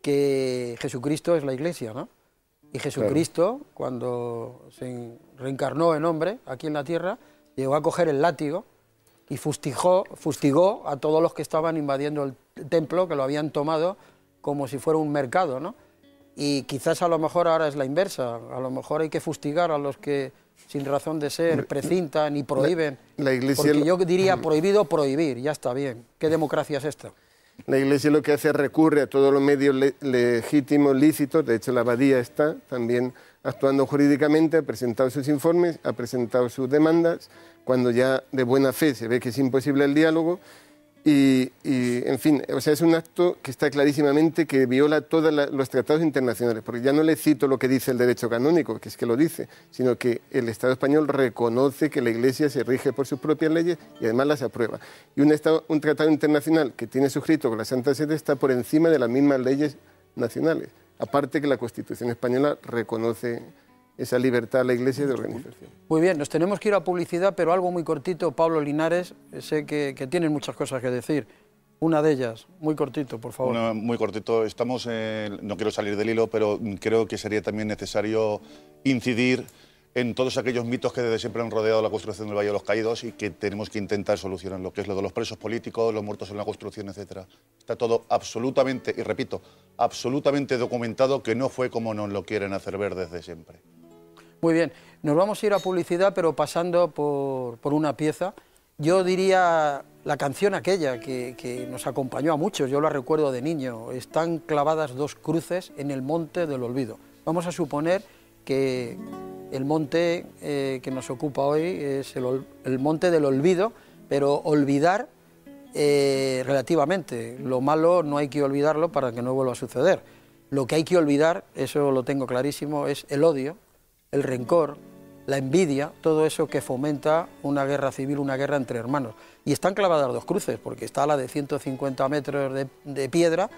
que Jesucristo es la iglesia, ¿no? Y Jesucristo, cuando se reencarnó en hombre aquí en la tierra, llegó a coger el látigo y fustigó, fustigó a todos los que estaban invadiendo el templo, que lo habían tomado como si fuera un mercado, ¿no? Y quizás a lo mejor ahora es la inversa, a lo mejor hay que fustigar a los que sin razón de ser precintan y prohíben. la Iglesia Porque yo diría prohibido prohibir, ya está bien. ¿Qué democracia es esta? La Iglesia lo que hace es recurre a todos los medios le- legítimos, lícitos. De hecho, la abadía está también actuando jurídicamente, ha presentado sus informes, ha presentado sus demandas. Cuando ya de buena fe se ve que es imposible el diálogo. Y, en fin, o sea, es un acto que está clarísimamente que viola todos los tratados internacionales, porque ya no le cito lo que dice el derecho canónico, que es que lo dice, sino que el Estado español reconoce que la Iglesia se rige por sus propias leyes y además las aprueba. Y un, estado, un tratado internacional que tiene suscrito con la Santa Sede está por encima de las mismas leyes nacionales, aparte que la Constitución española reconoce esa libertad a la Iglesia de organización. Muy bien, nos tenemos que ir a publicidad, pero algo muy cortito. Pablo Linares, sé que, que tienen muchas cosas que decir. Una de ellas, muy cortito, por favor. Una- muy cortito. Estamos, eh, no quiero salir del hilo, pero creo que sería también necesario incidir en todos aquellos mitos que desde siempre han rodeado la construcción del Valle de los Caídos y que tenemos que intentar solucionar, lo que es lo de los presos políticos, los muertos en la construcción, etcétera. Está todo absolutamente, y repito, absolutamente documentado que no fue como nos lo quieren hacer ver desde siempre. Muy bien, nos vamos a ir a publicidad, pero pasando por, por una pieza. Yo diría la canción aquella que, que nos acompañó a muchos, yo la recuerdo de niño, están clavadas dos cruces en el monte del olvido. Vamos a suponer que el monte eh, que nos ocupa hoy es el, monte del olvido, pero olvidar eh, relativamente. Lo malo no hay que olvidarlo para que no vuelva a suceder. Lo que hay que olvidar, eso lo tengo clarísimo, es el odio, el rencor, la envidia, todo eso que fomenta una guerra civil, una guerra entre hermanos. Y están clavadas dos cruces, porque está la de 150 metros de piedra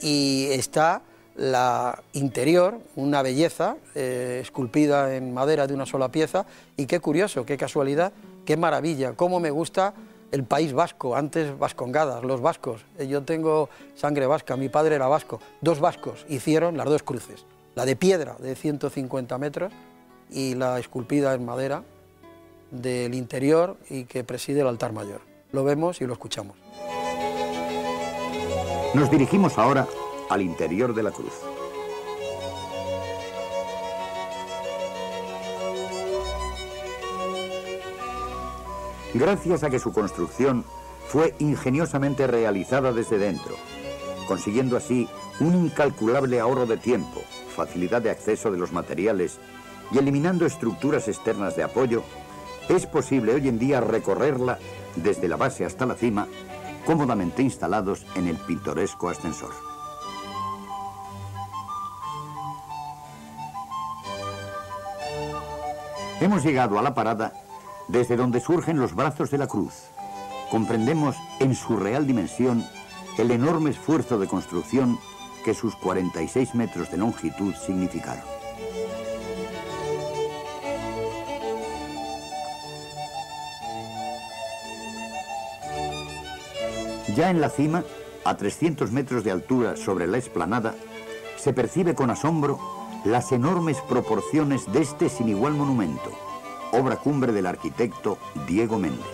y está la interior, una belleza eh, esculpida en madera de una sola pieza. Y qué curioso, qué casualidad, qué maravilla, cómo me gusta el país vasco, antes vascongadas, los vascos. Eh, Yo tengo sangre vasca, mi padre era vasco. Dos vascos hicieron las dos cruces, la de piedra de 150 metros y la esculpida en madera del interior y que preside el altar mayor. Lo vemos y lo escuchamos. Nos dirigimos ahora al interior de la cruz. Gracias a que su construcción fue ingeniosamente realizada desde dentro, consiguiendo así un incalculable ahorro de tiempo, facilidad de acceso de los materiales y eliminando estructuras externas de apoyo, es posible hoy en día recorrerla desde la base hasta la cima, cómodamente instalados en el pintoresco ascensor. Hemos llegado a la parada desde donde surgen los brazos de la cruz. Comprendemos en su real dimensión el enorme esfuerzo de construcción que sus 46 metros de longitud significaron. Ya en la cima, a 300 metros de altura sobre la explanada, se percibe con asombro las enormes proporciones de este sin igual monumento, obra cumbre del arquitecto Diego Méndez.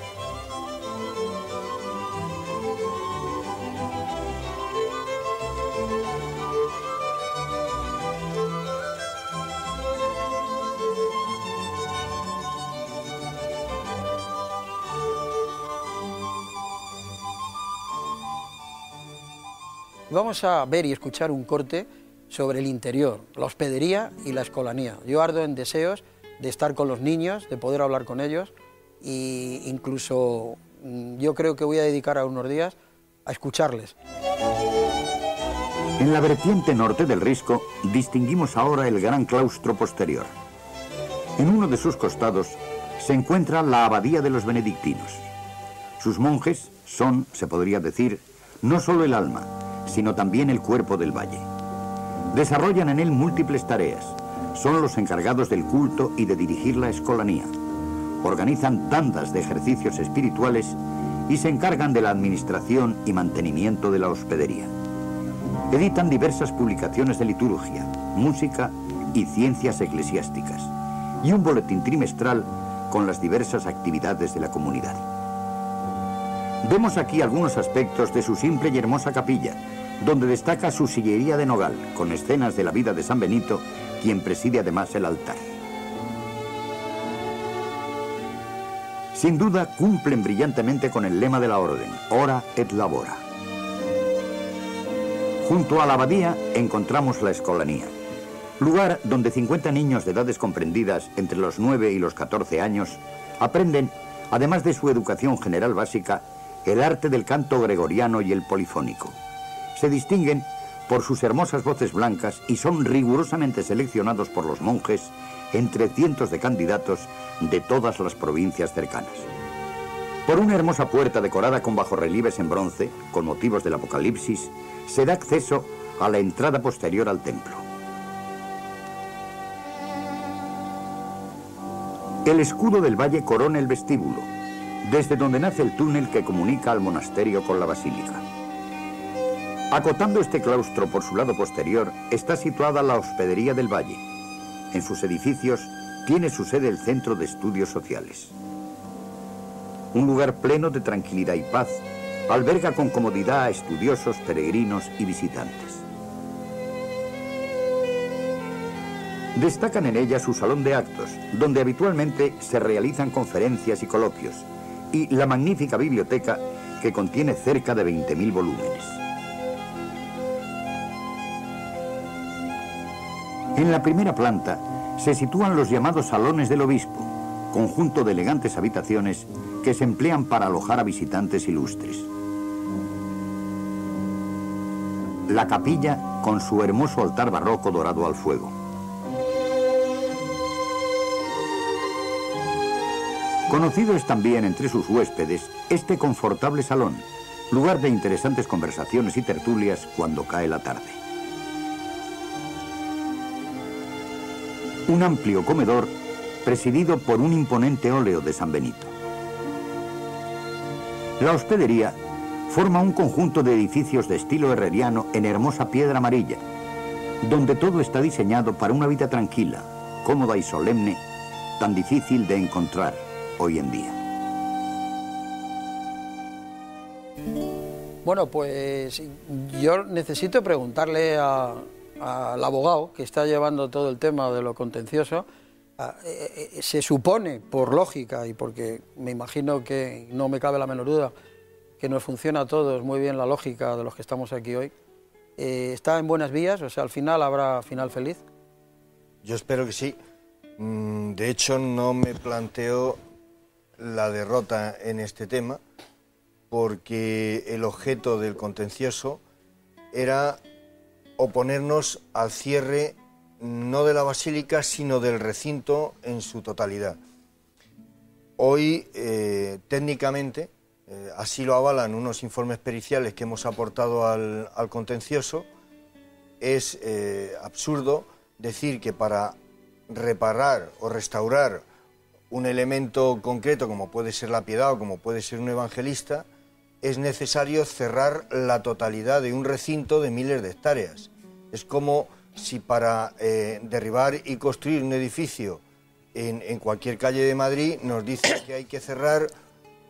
Vamos a ver y escuchar un corte sobre el interior, la hospedería y la escolanía. Yo ardo en deseos de estar con los niños, de poder hablar con ellos e incluso mm, yo creo que voy a dedicar a unos días a escucharles. En la vertiente norte del Risco distinguimos ahora el gran claustro posterior. En uno de sus costados se encuentra la abadía de los benedictinos. Sus monjes son, se podría decir, no solo el alma, sino también el cuerpo del valle. Desarrollan en él múltiples tareas. Son los encargados del culto y de dirigir la escolanía. Organizan tandas de ejercicios espirituales y se encargan de la administración y mantenimiento de la hospedería. Editan diversas publicaciones de liturgia, música y ciencias eclesiásticas y un boletín trimestral con las diversas actividades de la comunidad. Vemos aquí algunos aspectos de su simple y hermosa capilla, donde destaca su sillería de nogal, con escenas de la vida de San Benito, quien preside además el altar. Sin duda cumplen brillantemente con el lema de la orden, ora et labora. Junto a la abadía encontramos la escolanía, lugar donde 50 niños de edades comprendidas entre los 9 y los 14 años aprenden, además de su educación general básica, el arte del canto gregoriano y el polifónico. Se distinguen por sus hermosas voces blancas y son rigurosamente seleccionados por los monjes entre cientos de candidatos de todas las provincias cercanas. Por una hermosa puerta decorada con bajorrelieves en bronce, con motivos del Apocalipsis, se da acceso a la entrada posterior al templo. El escudo del valle corona el vestíbulo, desde donde nace el túnel que comunica al monasterio con la basílica. Acotando este claustro por su lado posterior está situada la Hospedería del Valle. En sus edificios tiene su sede el Centro de Estudios Sociales. Un lugar pleno de tranquilidad y paz, alberga con comodidad a estudiosos, peregrinos y visitantes. Destacan en ella su salón de actos, donde habitualmente se realizan conferencias y coloquios, y la magnífica biblioteca que contiene cerca de 20.000 volúmenes. En la primera planta se sitúan los llamados salones del obispo, conjunto de elegantes habitaciones que se emplean para alojar a visitantes ilustres. La capilla con su hermoso altar barroco dorado al fuego. Conocido es también entre sus huéspedes este confortable salón, lugar de interesantes conversaciones y tertulias cuando cae la tarde. Un amplio comedor presidido por un imponente óleo de San Benito. La hospedería forma un conjunto de edificios de estilo herreriano en hermosa piedra amarilla, donde todo está diseñado para una vida tranquila, cómoda y solemne, tan difícil de encontrar hoy en día. Bueno, pues yo necesito preguntarle a- al abogado que está llevando todo el tema de lo contencioso. a- eh, eh, se supone, por lógica y porque me imagino que no me cabe la menor duda, que nos funciona a todos muy bien la lógica de los que estamos aquí hoy, eh, está en buenas vías, o sea, al final habrá final feliz. Yo espero que sí. Mm, De hecho, no me planteo la derrota en este tema, porque el objeto del contencioso era oponernos al cierre no de la basílica, sino del recinto en su totalidad. Hoy, eh, técnicamente, eh, así lo avalan unos informes periciales que hemos aportado al, contencioso, es eh, absurdo decir que para reparar o restaurar un elemento concreto como puede ser la piedad o como puede ser un evangelista, es necesario cerrar la totalidad de un recinto de miles de hectáreas. Es como si para eh, derribar y construir un edificio en, en cualquier calle de Madrid nos dicen que hay que cerrar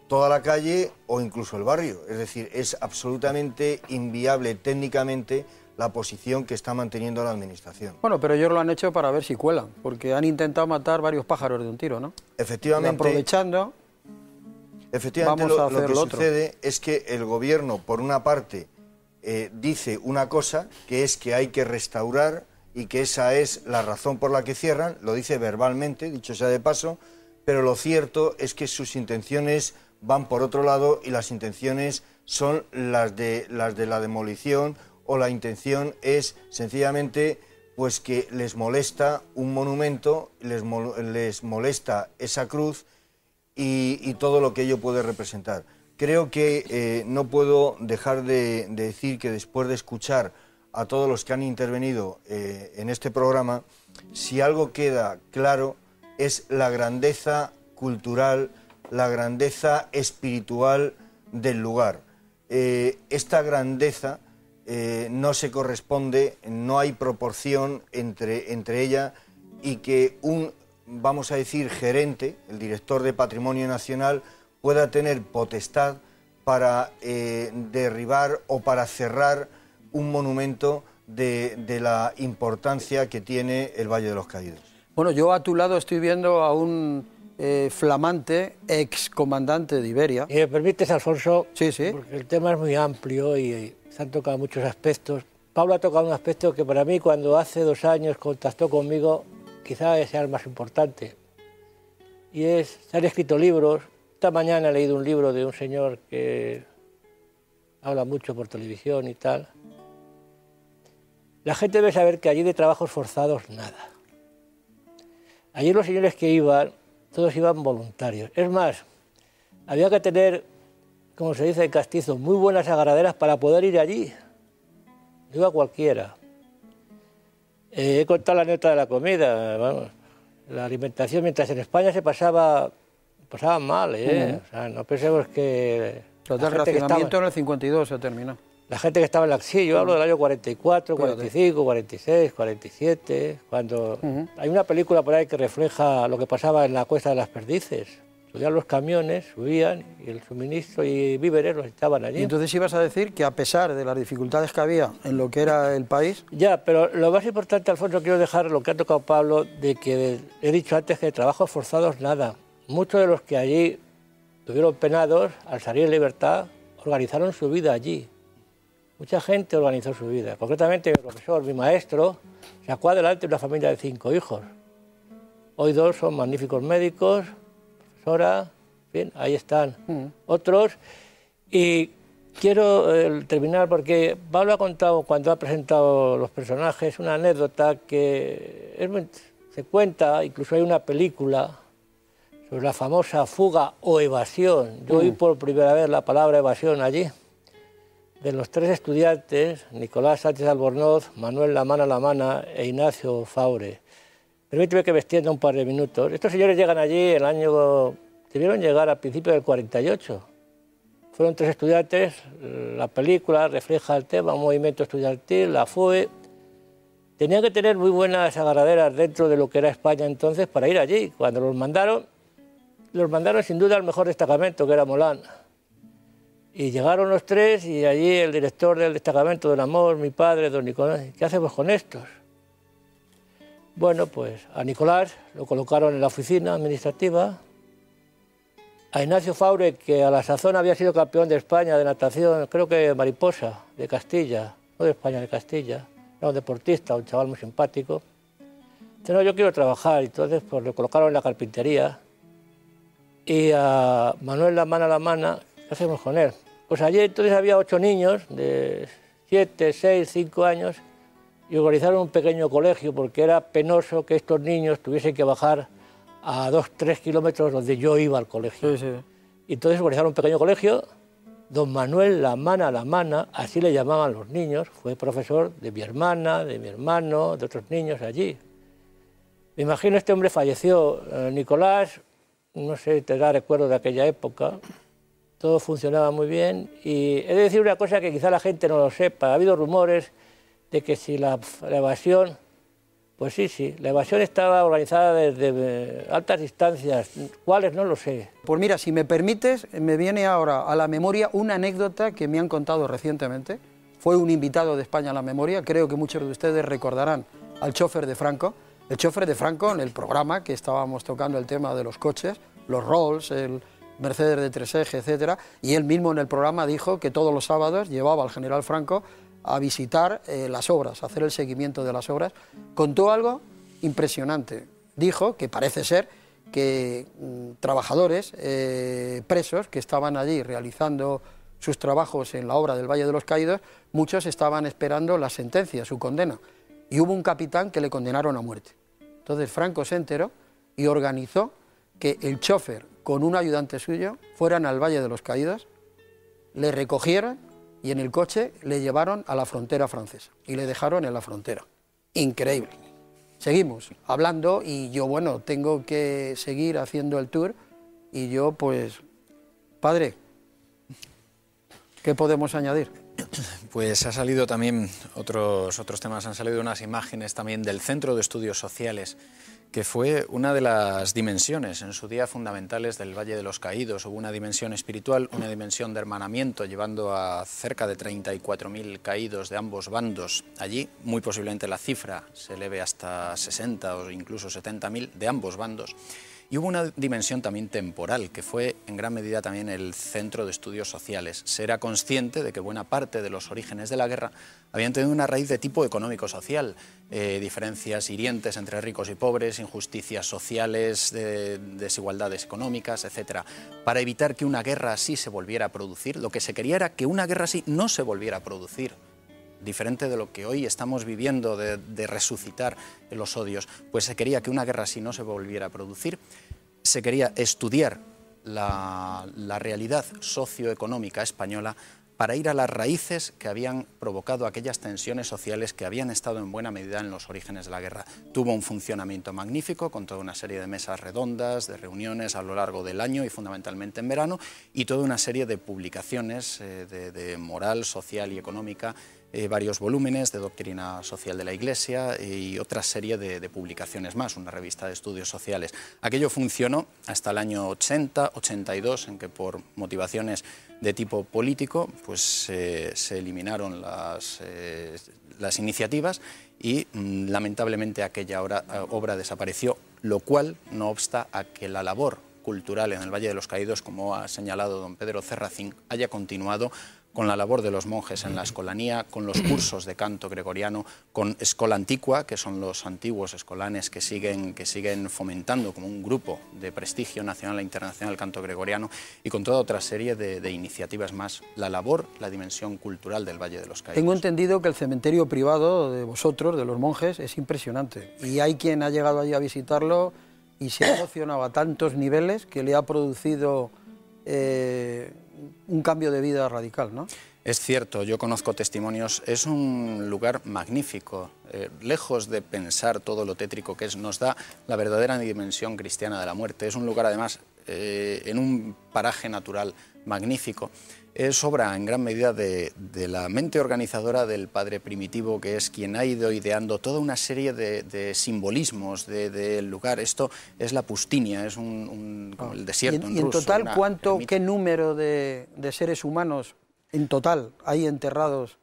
toda la calle o incluso el barrio. Es decir, es absolutamente inviable técnicamente la posición que está manteniendo la Administración. Bueno, pero ellos lo han hecho para ver si cuelan, porque han intentado matar varios pájaros de un tiro, ¿no? Efectivamente, Y aprovechando, Efectivamente, Vamos lo, a lo hacer que lo otro. sucede es que el gobierno, por una parte, eh, dice una cosa, que es que hay que restaurar y que esa es la razón por la que cierran, lo dice verbalmente, dicho sea de paso, pero lo cierto es que sus intenciones van por otro lado y las intenciones son las de, las de la demolición o la intención es sencillamente pues que les molesta un monumento, les, mol- les molesta esa cruz y, todo lo que ello puede representar. Creo que eh, no puedo dejar de, de decir que después de escuchar a todos los que han intervenido eh, en este programa, si algo queda claro es la grandeza cultural, la grandeza espiritual del lugar. Eh, esta grandeza no se corresponde, no hay proporción entre, entre ella y que un, vamos a decir, gerente, el director de Patrimonio Nacional, pueda tener potestad para eh, derribar o para cerrar un monumento de, de la importancia que tiene el Valle de los Caídos. Bueno, yo a tu lado estoy viendo a un eh, flamante ex comandante de Iberia. Y me permites, Alfonso, sí, sí. porque el tema es muy amplio y, y se han tocado muchos aspectos. Pablo ha tocado un aspecto que para mí cuando hace dos años contactó conmigo quizá sea el más importante. Y es, se han escrito libros. Esta mañana he leído un libro de un señor que habla mucho por televisión y tal. La gente debe saber que allí de trabajos forzados nada. Allí los señores que iban, todos iban voluntarios. Es más, había que tener, como se dice en castizo, muy buenas agarraderas para poder ir allí. Iba cualquiera. Eh, he contado la anécdota de la comida, vamos. La alimentación, mientras en España se pasaba, pasaban mal, ¿eh? O sea, no pensemos que... Gente que estaba- racionamiento en el 52 se terminó. la gente que estaba en la sí, yo hablo del año 44, Fíjate. 45, 46, 47, cuando hay una película por ahí que refleja lo que pasaba en la Cuesta de las Perdices. Subían los camiones, subían y el suministro y víveres los estaban allí. Y entonces ibas a decir que a pesar de las dificultades que había en lo que era el país, Ya, pero lo más importante, Alfonso, quiero dejar lo que ha tocado Pablo, de que he dicho antes que de trabajos forzados nada. Muchos de los que allí tuvieron penados, al salir en libertad, organizaron su vida allí. Mucha gente organizó su vida. Concretamente, mi profesor, mi maestro, sacó adelante una familia de cinco hijos. Hoy dos son magníficos médicos, profesora, bien, ahí están otros. Y quiero eh, terminar porque Pablo ha contado, cuando ha presentado los personajes, una anécdota que es se cuenta, incluso hay una película sobre la famosa fuga o evasión. Yo oí por primera vez la palabra evasión allí de los tres estudiantes, Nicolás Sánchez Albornoz, Manuel Lamana Lamana e Ignacio Faure. Permíteme que me extienda un par de minutos. Estos señores llegan allí el año... debieron llegar a principios del 48. Fueron tres estudiantes, la película refleja el tema, un movimiento estudiantil, la FUE. Tenían que tener muy buenas agarraderas dentro de lo que era España entonces para ir allí. Cuando los mandaron, los mandaron sin duda al mejor destacamento, que era Molán. Y llegaron los tres y allí el director del destacamento del amor, mi padre, don Nicolás, ¿qué hacemos con estos? Bueno, pues a Nicolás lo colocaron en la oficina administrativa, a Ignacio Faure, que a la sazón había sido campeón de España de natación, creo que mariposa, de Castilla, no de España, de Castilla, era un deportista, un chaval muy simpático. Dice, no, yo quiero trabajar, entonces pues lo colocaron en la carpintería. Y a Manuel Lamana Lamana, ¿qué hacemos con él? Pues allí entonces había ocho niños de siete, seis, cinco años y organizaron un pequeño colegio porque era penoso que estos niños tuviesen que bajar a dos, tres kilómetros donde yo iba al colegio. Y entonces organizaron un pequeño colegio. Don Manuel Lamana Lamana, así le llamaban los niños, fue profesor de mi hermana, de mi hermano, de otros niños allí. Me imagino este hombre falleció. Eh, Nicolás, no sé, te da recuerdo de aquella época. Todo funcionaba muy bien. Y he de decir una cosa que quizá la gente no lo sepa. Ha habido rumores de que si la, evasión, pues sí, sí, la evasión estaba organizada desde eh, altas distancias. ¿Cuáles? No lo sé. Pues mira, si me permites, me viene ahora a la memoria una anécdota que me han contado recientemente. Fue un invitado de España a la memoria, creo que muchos de ustedes recordarán al chofer de Franco. El chofer de Franco, en el programa que estábamos tocando el tema de los coches, los Rolls, el Mercedes de tres ejes, etcétera, y él mismo en el programa dijo que todos los sábados llevaba al general Franco a visitar eh, las obras, a hacer el seguimiento de las obras. Contó algo impresionante. Dijo que parece ser que mm, trabajadores eh, presos que estaban allí realizando sus trabajos en la obra del Valle de los Caídos, muchos estaban esperando la sentencia, su condena. Y hubo un capitán que le condenaron a muerte. Entonces Franco se enteró y organizó que el chofer con un ayudante suyo fueran al Valle de los Caídos, le recogieran y en el coche le llevaron a la frontera francesa y le dejaron en la frontera. Increíble. Seguimos hablando y yo, bueno, tengo que seguir haciendo el tour y yo, pues, padre, ¿qué podemos añadir? Pues ha salido también otros, otros temas, han salido unas imágenes también del Centro de Estudios Sociales, que fue una de las dimensiones en su día fundamentales del Valle de los Caídos. Hubo una dimensión espiritual, una dimensión de hermanamiento, llevando a cerca de 34.000 caídos de ambos bandos allí. Muy posiblemente la cifra se eleve hasta 60 o incluso 70.000 de ambos bandos. Y hubo una dimensión también temporal, que fue en gran medida también el centro de estudios sociales. Se era consciente de que buena parte de los orígenes de la guerra habían tenido una raíz de tipo económico-social, eh, diferencias hirientes entre ricos y pobres, injusticias sociales, de- desigualdades económicas, etc. Para evitar que una guerra así se volviera a producir, lo que se quería era que una guerra así no se volviera a producir diferente de lo que hoy estamos viviendo, de, de resucitar los odios, pues se quería que una guerra así no se volviera a producir, se quería estudiar la, realidad socioeconómica española para ir a las raíces que habían provocado aquellas tensiones sociales que habían estado en buena medida en los orígenes de la guerra. Tuvo un funcionamiento magnífico con toda una serie de mesas redondas, de reuniones a lo largo del año y fundamentalmente en verano, y toda una serie de publicaciones eh, de moral, social y económica eh, varios volúmenes de doctrina social de la Iglesia y otra serie de, publicaciones más, una revista de estudios sociales. Aquello funcionó hasta el año 80, 82, en que por motivaciones de tipo político pues, eh, se eliminaron las, eh, las iniciativas y mm, lamentablemente aquella obra, obra desapareció, lo cual no obsta a que la labor cultural en el Valle de los Caídos, como ha señalado don Pedro Cerracín, haya continuado con la labor de los monjes en la escolanía, con los cursos de canto gregoriano, con Escola Antigua, que son los antiguos escolanes que siguen, que siguen fomentando como un grupo de prestigio nacional e internacional el canto gregoriano, y con toda otra serie de, iniciativas más. La labor, la dimensión cultural del Valle de los Caídos. Tengo entendido que el cementerio privado de vosotros, de los monjes, es impresionante. Y hay quien ha llegado allí a visitarlo y se ha emocionado a tantos niveles que le ha producido eh, un cambio de vida radical, ¿no? Es cierto, yo conozco testimonios, es un lugar magnífico, eh, lejos de pensar todo lo tétrico que es, nos da la verdadera dimensión cristiana de la muerte. Es un lugar además eh, en un paraje natural magnífico. Es obra en gran medida de, de, la mente organizadora del padre primitivo, que es quien ha ido ideando toda una serie de, de simbolismos del de lugar. Esto es la Pustinia, es un, un como el desierto. ¿Y, en, y en ruso, total cuánto, ermita. qué número de, de seres humanos en total hay enterrados?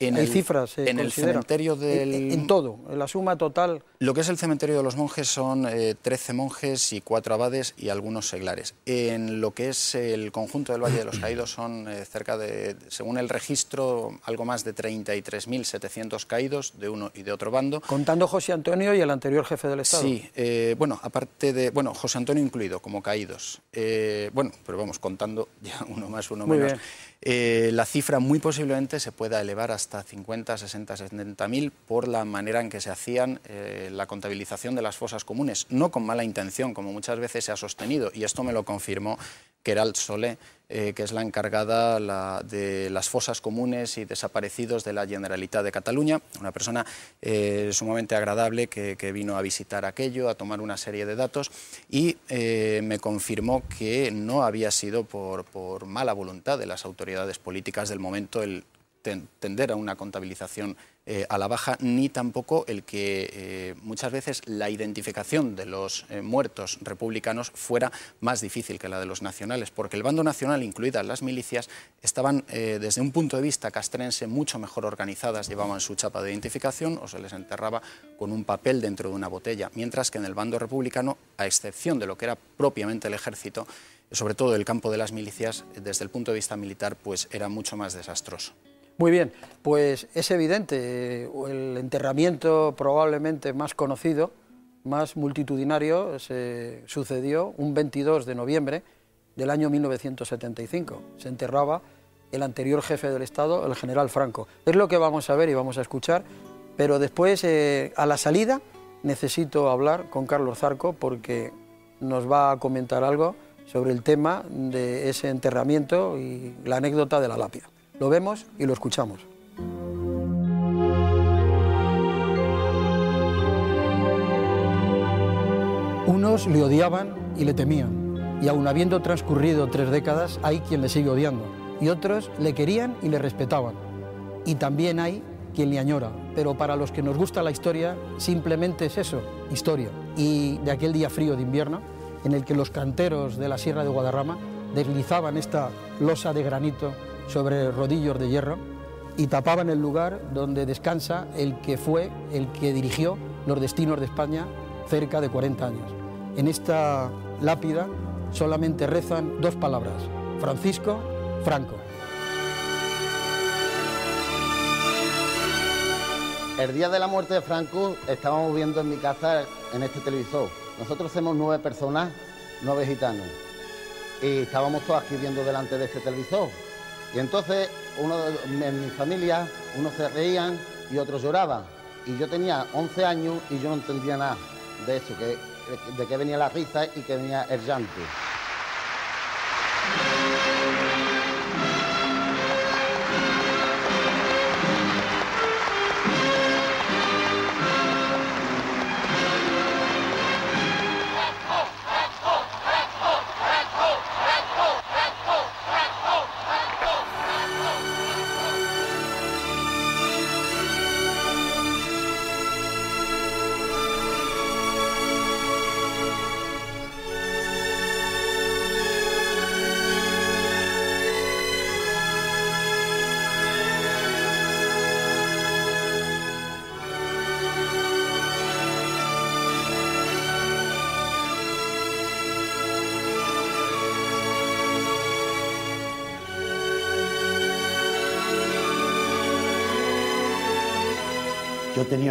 En hay el- cifras, se en el cementerio del- En, en todo, en la suma total. Lo que es el cementerio de los monjes son eh, 13 monjes y 4 abades y algunos seglares. En lo que es el conjunto del Valle de los Caídos son eh, cerca de, según el registro, algo más de 33.700 caídos de uno y de otro bando. Contando José Antonio y el anterior jefe del Estado. Sí, eh, bueno, aparte de, bueno, José Antonio incluido como caídos. Eh, bueno, pero vamos, contando ya uno más, uno Muy menos. bien. Eh, la cifra muy posiblemente se pueda elevar hasta 50, 60, 70 mil por la manera en que se hacían eh, la contabilización de las fosas comunes, no con mala intención, como muchas veces se ha sostenido, y esto me lo confirmó Queralt Solé, eh, que es la encargada de las fosas comunes y desaparecidos de la Generalitat de Cataluña, una persona eh, sumamente agradable que, vino a visitar aquello, a tomar una serie de datos y eh, me confirmó que no había sido por, por mala voluntad de las autoridades políticas del momento el ten- tender a una contabilización eh, a la baja, ni tampoco el que eh, muchas veces la identificación de los eh, muertos republicanos fuera más difícil que la de los nacionales, porque el bando nacional, incluidas las milicias, estaban desde un punto de vista castrense mucho mejor organizadas, llevaban su chapa de identificación o se les enterraba con un papel dentro de una botella, mientras que en el bando republicano, a excepción de lo que era propiamente el ejército, sobre todo el campo de las milicias, desde el punto de vista militar, pues era mucho más desastroso. Muy bien, pues es evidente, eh, el enterramiento probablemente más conocido, más multitudinario, se sucedió un 22 de noviembre del año 1975. Se enterraba el anterior jefe del Estado, el general Franco. Es lo que vamos a ver y vamos a escuchar, pero después, eh, a la salida, necesito hablar con Carlos Zarco porque nos va a comentar algo sobre el tema de ese enterramiento y la anécdota de la lápida. Lo vemos y lo escuchamos. Unos le odiaban y le temían, y aun habiendo transcurrido tres décadas, hay quien le sigue odiando, y otros le querían y le respetaban. Y también hay quien le añora, pero para los que nos gusta la historia, simplemente es eso, historia. Y de aquel día frío de invierno, en el que los canteros de la Sierra de Guadarrama deslizaban esta losa de granito sobre rodillos de hierro y tapaban el lugar donde descansa el que fue el que dirigió los destinos de España cerca de 40 años. En esta lápida solamente rezan dos palabras, Francisco Franco. El día de la muerte de Franco estábamos viendo en mi casa en este televisor. Nosotros somos nueve personas, nueve gitanos. Y estábamos todos aquí viendo delante de este televisor. Y entonces en mi familia, unos se reían y otros lloraban. Y yo tenía 11 años y yo no entendía nada de eso, que, de qué venía la risa y que venía el llanto.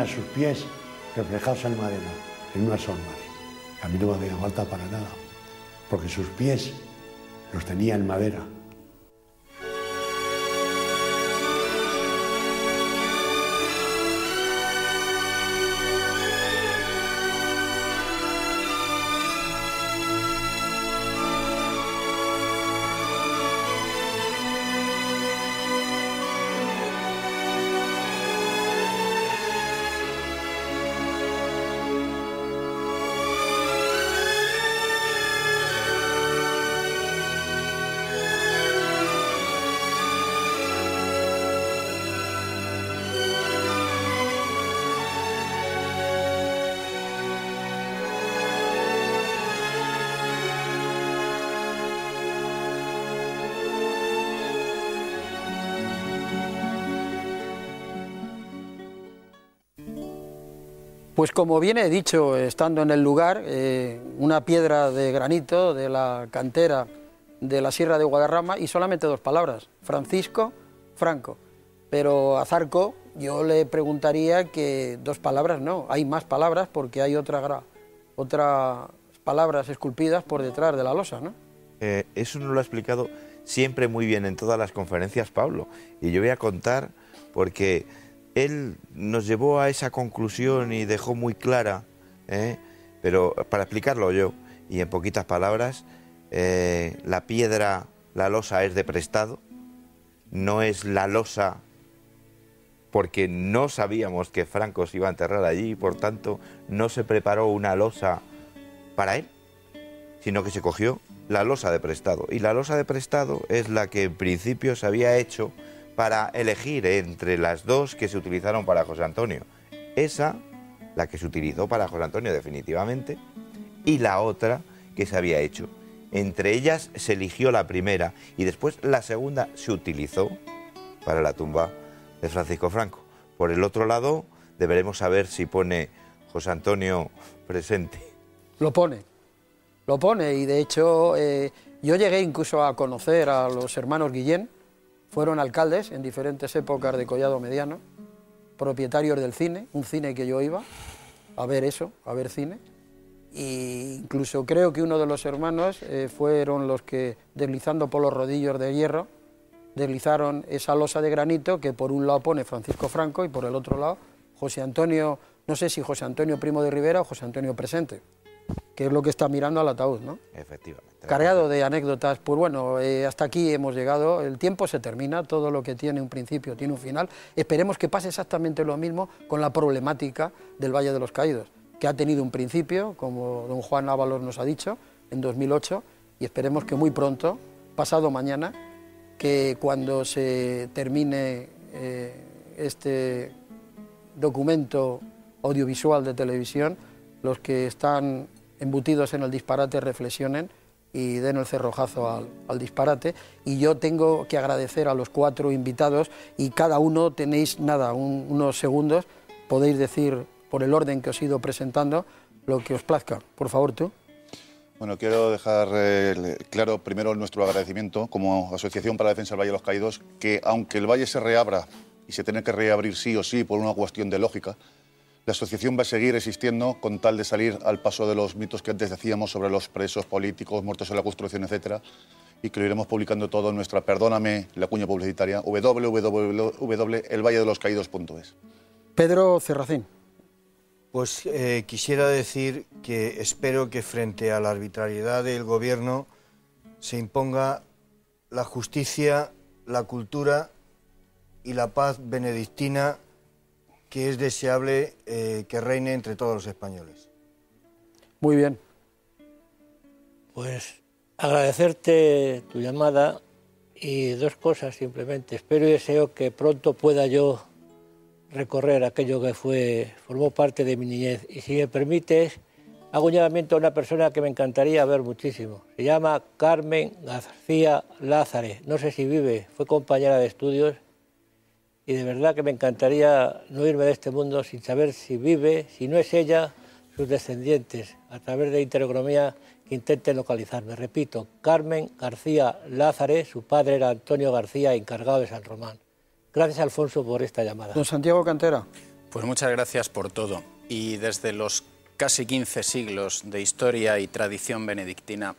Sus pies reflejados en madera, en unas hormas. A mí no me hacía falta para nada, porque sus pies los tenía en madera. Pues como bien he dicho, estando en el lugar, eh, una piedra de granito de la cantera de la Sierra de Guadarrama y solamente dos palabras, Francisco Franco. Pero a Zarco yo le preguntaría que dos palabras no, hay más palabras porque hay otra, otras palabras esculpidas por detrás de la losa, ¿no? Eh, eso nos lo ha explicado siempre muy bien en todas las conferencias Pablo. Y yo voy a contar porque él nos llevó a esa conclusión y dejó muy clara, ¿eh? pero para explicarlo yo, y en poquitas palabras, eh, la piedra, la losa es de prestado, no es la losa porque no sabíamos que Franco se iba a enterrar allí, por tanto no se preparó una losa para él, sino que se cogió la losa de prestado. Y la losa de prestado es la que en principio se había hecho para elegir entre las dos que se utilizaron para José Antonio. Esa, la que se utilizó para José Antonio definitivamente, y la otra que se había hecho. Entre ellas se eligió la primera y después la segunda se utilizó para la tumba de Francisco Franco. Por el otro lado, deberemos saber si pone José Antonio presente. Lo pone, lo pone y de hecho eh, yo llegué incluso a conocer a los hermanos Guillén, fueron alcaldes en diferentes épocas de Collado Mediano, propietarios del cine, un cine que yo iba a ver eso, a ver cine. E incluso creo que uno de los hermanos eh, fueron los que, deslizando por los rodillos de hierro, deslizaron esa losa de granito que por un lado pone Francisco Franco y por el otro lado José Antonio, no sé si José Antonio Primo de Rivera o José Antonio Presente, que es lo que está mirando al ataúd, ¿no? Efectivamente cargado de anécdotas. Pues bueno, eh, hasta aquí hemos llegado. El tiempo se termina, todo lo que tiene un principio tiene un final. Esperemos que pase exactamente lo mismo con la problemática del Valle de los Caídos, que ha tenido un principio, como don Juan Ábalos nos ha dicho, en 2008, y esperemos que muy pronto, pasado mañana, que cuando se termine eh, este documento audiovisual de televisión, los que están embutidos en el disparate reflexionen y den el cerrojazo al, disparate. Y yo tengo que agradecer a los cuatro invitados y cada uno tenéis, nada, unos segundos, podéis decir por el orden que os he ido presentando lo que os plazca. Por favor, tú. Bueno, quiero dejar eh, claro primero nuestro agradecimiento como Asociación para la Defensa del Valle de los Caídos, que aunque el valle se reabra y se tiene que reabrir sí o sí por una cuestión de lógica, la asociación va a seguir existiendo con tal de salir al paso de los mitos que antes decíamos sobre los presos políticos, muertos en la construcción, etcétera, y que lo iremos publicando todo en nuestra, perdóname la cuña publicitaria, www.elvalledeloscaídos.es. Pedro Cerracín. Pues eh, quisiera decir que espero que frente a la arbitrariedad del gobierno se imponga la justicia, la cultura y la paz benedictina que es deseable eh, que reine entre todos los españoles. Muy bien. Pues agradecerte tu llamada y dos cosas simplemente. Espero y deseo que pronto pueda yo recorrer aquello que fue formó parte de mi niñez. Y si me permites, hago un llamamiento a una persona que me encantaría ver muchísimo. Se llama Carmen García Lázare. No sé si vive, fue compañera de estudios y de verdad que me encantaría no irme de este mundo sin saber si vive, si no es ella, sus descendientes, a través de Intereconomía que intenten localizarme. Repito, Carmen García Lázare, su padre era Antonio García, encargado de San Román. Gracias, Alfonso, por esta llamada. Don Santiago Cantera. Pues muchas gracias por todo. Y desde los casi 15 siglos de historia y tradición benedictina,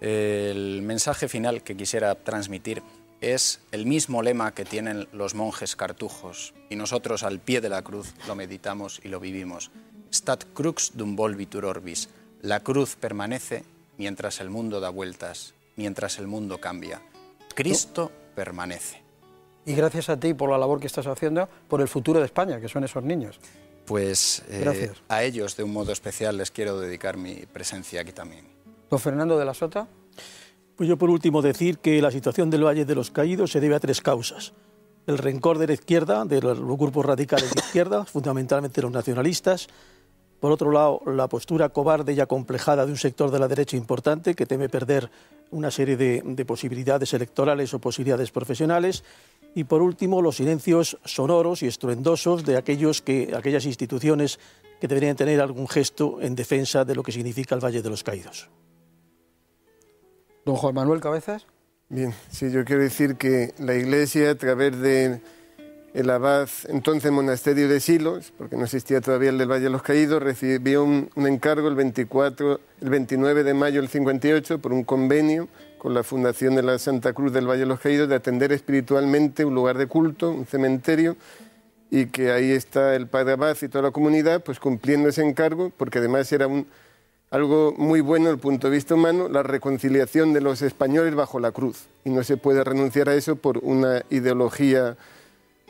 el mensaje final que quisiera transmitir es el mismo lema que tienen los monjes cartujos y nosotros al pie de la cruz lo meditamos y lo vivimos. Stat crux dum volvitur orbis. La cruz permanece mientras el mundo da vueltas, mientras el mundo cambia. Cristo permanece. Y gracias a ti por la labor que estás haciendo por el futuro de España, que son esos niños. Pues eh, Gracias. a ellos de un modo especial les quiero dedicar mi presencia aquí también. Don Fernando de la Sota. Pues yo por último decir que la situación del Valle de los Caídos se debe a tres causas. El rencor de la izquierda, de los grupos radicales de izquierda, fundamentalmente los nacionalistas. Por otro lado, la postura cobarde y acomplejada de un sector de la derecha importante que teme perder una serie de, de posibilidades electorales o posibilidades profesionales. Y por último, los silencios sonoros y estruendosos de aquellos que, aquellas instituciones que deberían tener algún gesto en defensa de lo que significa el Valle de los Caídos. Don Juan Manuel Cabezas. Bien, sí, yo quiero decir que la Iglesia, a través de el abad, entonces monasterio de Silos, porque no existía todavía el del Valle de los Caídos, recibió un, un encargo el 24, el 29 de mayo del 58 por un convenio con la Fundación de la Santa Cruz del Valle de los Caídos de atender espiritualmente un lugar de culto, un cementerio, y que ahí está el padre abad y toda la comunidad, pues cumpliendo ese encargo, porque además era un, algo muy bueno desde el punto de vista humano, la reconciliación de los españoles bajo la cruz. Y no se puede renunciar a eso por una ideología,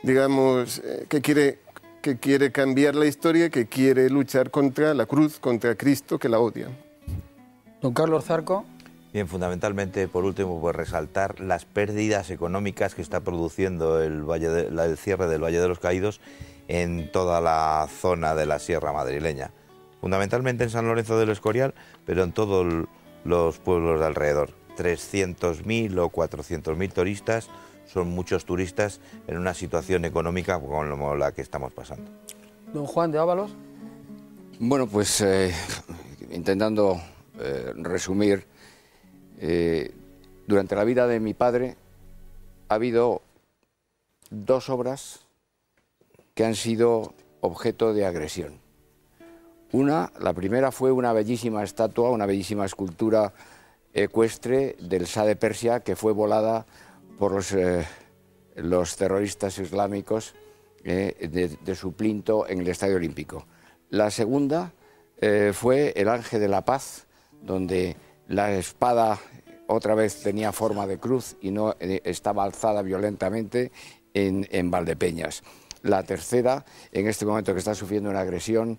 digamos, eh, que quiere, que quiere cambiar la historia, que quiere luchar contra la cruz, contra Cristo, que la odia. Don Carlos Zarco. Bien, fundamentalmente, por último, pues resaltar las pérdidas económicas que está produciendo el, valle de- la- el cierre del Valle de los Caídos en toda la zona de la Sierra Madrileña. Fundamentalmente en San Lorenzo del Escorial, pero en todos los pueblos de alrededor. 300.000 o 400.000 turistas, son muchos turistas en una situación económica como la que estamos pasando. Don Juan de Ábalos. Bueno, pues eh, intentando eh, resumir, eh, durante la vida de mi padre ha habido dos obras que han sido objeto de agresión. Una, la primera fue una bellísima estatua, una bellísima escultura ecuestre del Shah de Persia que fue volada por los, eh, los terroristas islámicos eh, de, su plinto en el Estadio Olímpico. La segunda eh, fue el Ángel de la Paz, donde la espada otra vez tenía forma de cruz y no estaba alzada violentamente en, en Valdepeñas. La tercera, en este momento que está sufriendo una agresión,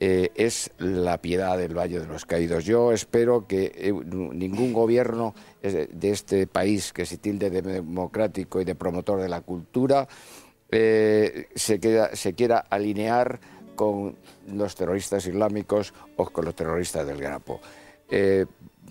eh, es la piedad del Valle de los Caídos. Yo espero que eh, ningún gobierno eh, de este país que se tilde de democrático y de promotor de la cultura se, se quiera alinear con los terroristas islámicos o con los terroristas del Grapo.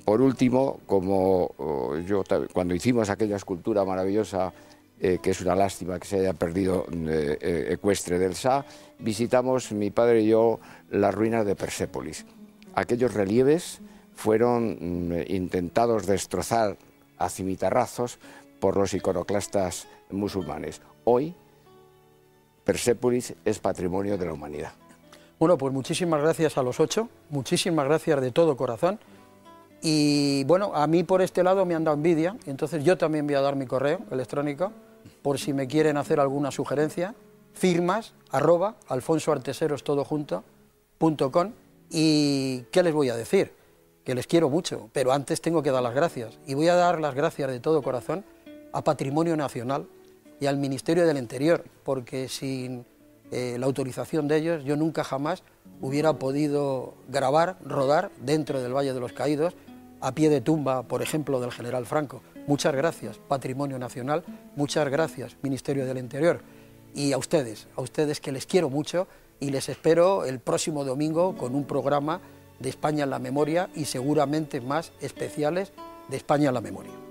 Por último, como oh, yo cuando hicimos aquella escultura maravillosa, eh, que es una lástima que se haya perdido eh, eh, ecuestre del Sa, visitamos mi padre y yo las ruinas de Persépolis. Aquellos relieves fueron mm, intentados destrozar a cimitarrazos por los iconoclastas musulmanes. Hoy, Persépolis es patrimonio de la humanidad. Bueno, pues muchísimas gracias a los ocho, muchísimas gracias de todo corazón. Y bueno, a mí por este lado me han dado envidia, entonces yo también voy a dar mi correo electrónico por si me quieren hacer alguna sugerencia. Firmas arroba alfonsoarteseros com. Y ¿qué les voy a decir? Que les quiero mucho, pero antes tengo que dar las gracias. Y voy a dar las gracias de todo corazón a Patrimonio Nacional y al Ministerio del Interior, porque sin eh, la autorización de ellos yo nunca jamás hubiera podido grabar, rodar dentro del Valle de los Caídos, a pie de tumba, por ejemplo, del general Franco. Muchas gracias, Patrimonio Nacional, muchas gracias, Ministerio del Interior. Y a ustedes, a ustedes que les quiero mucho y les espero el próximo domingo con un programa de España en la memoria y seguramente más especiales de España en la memoria.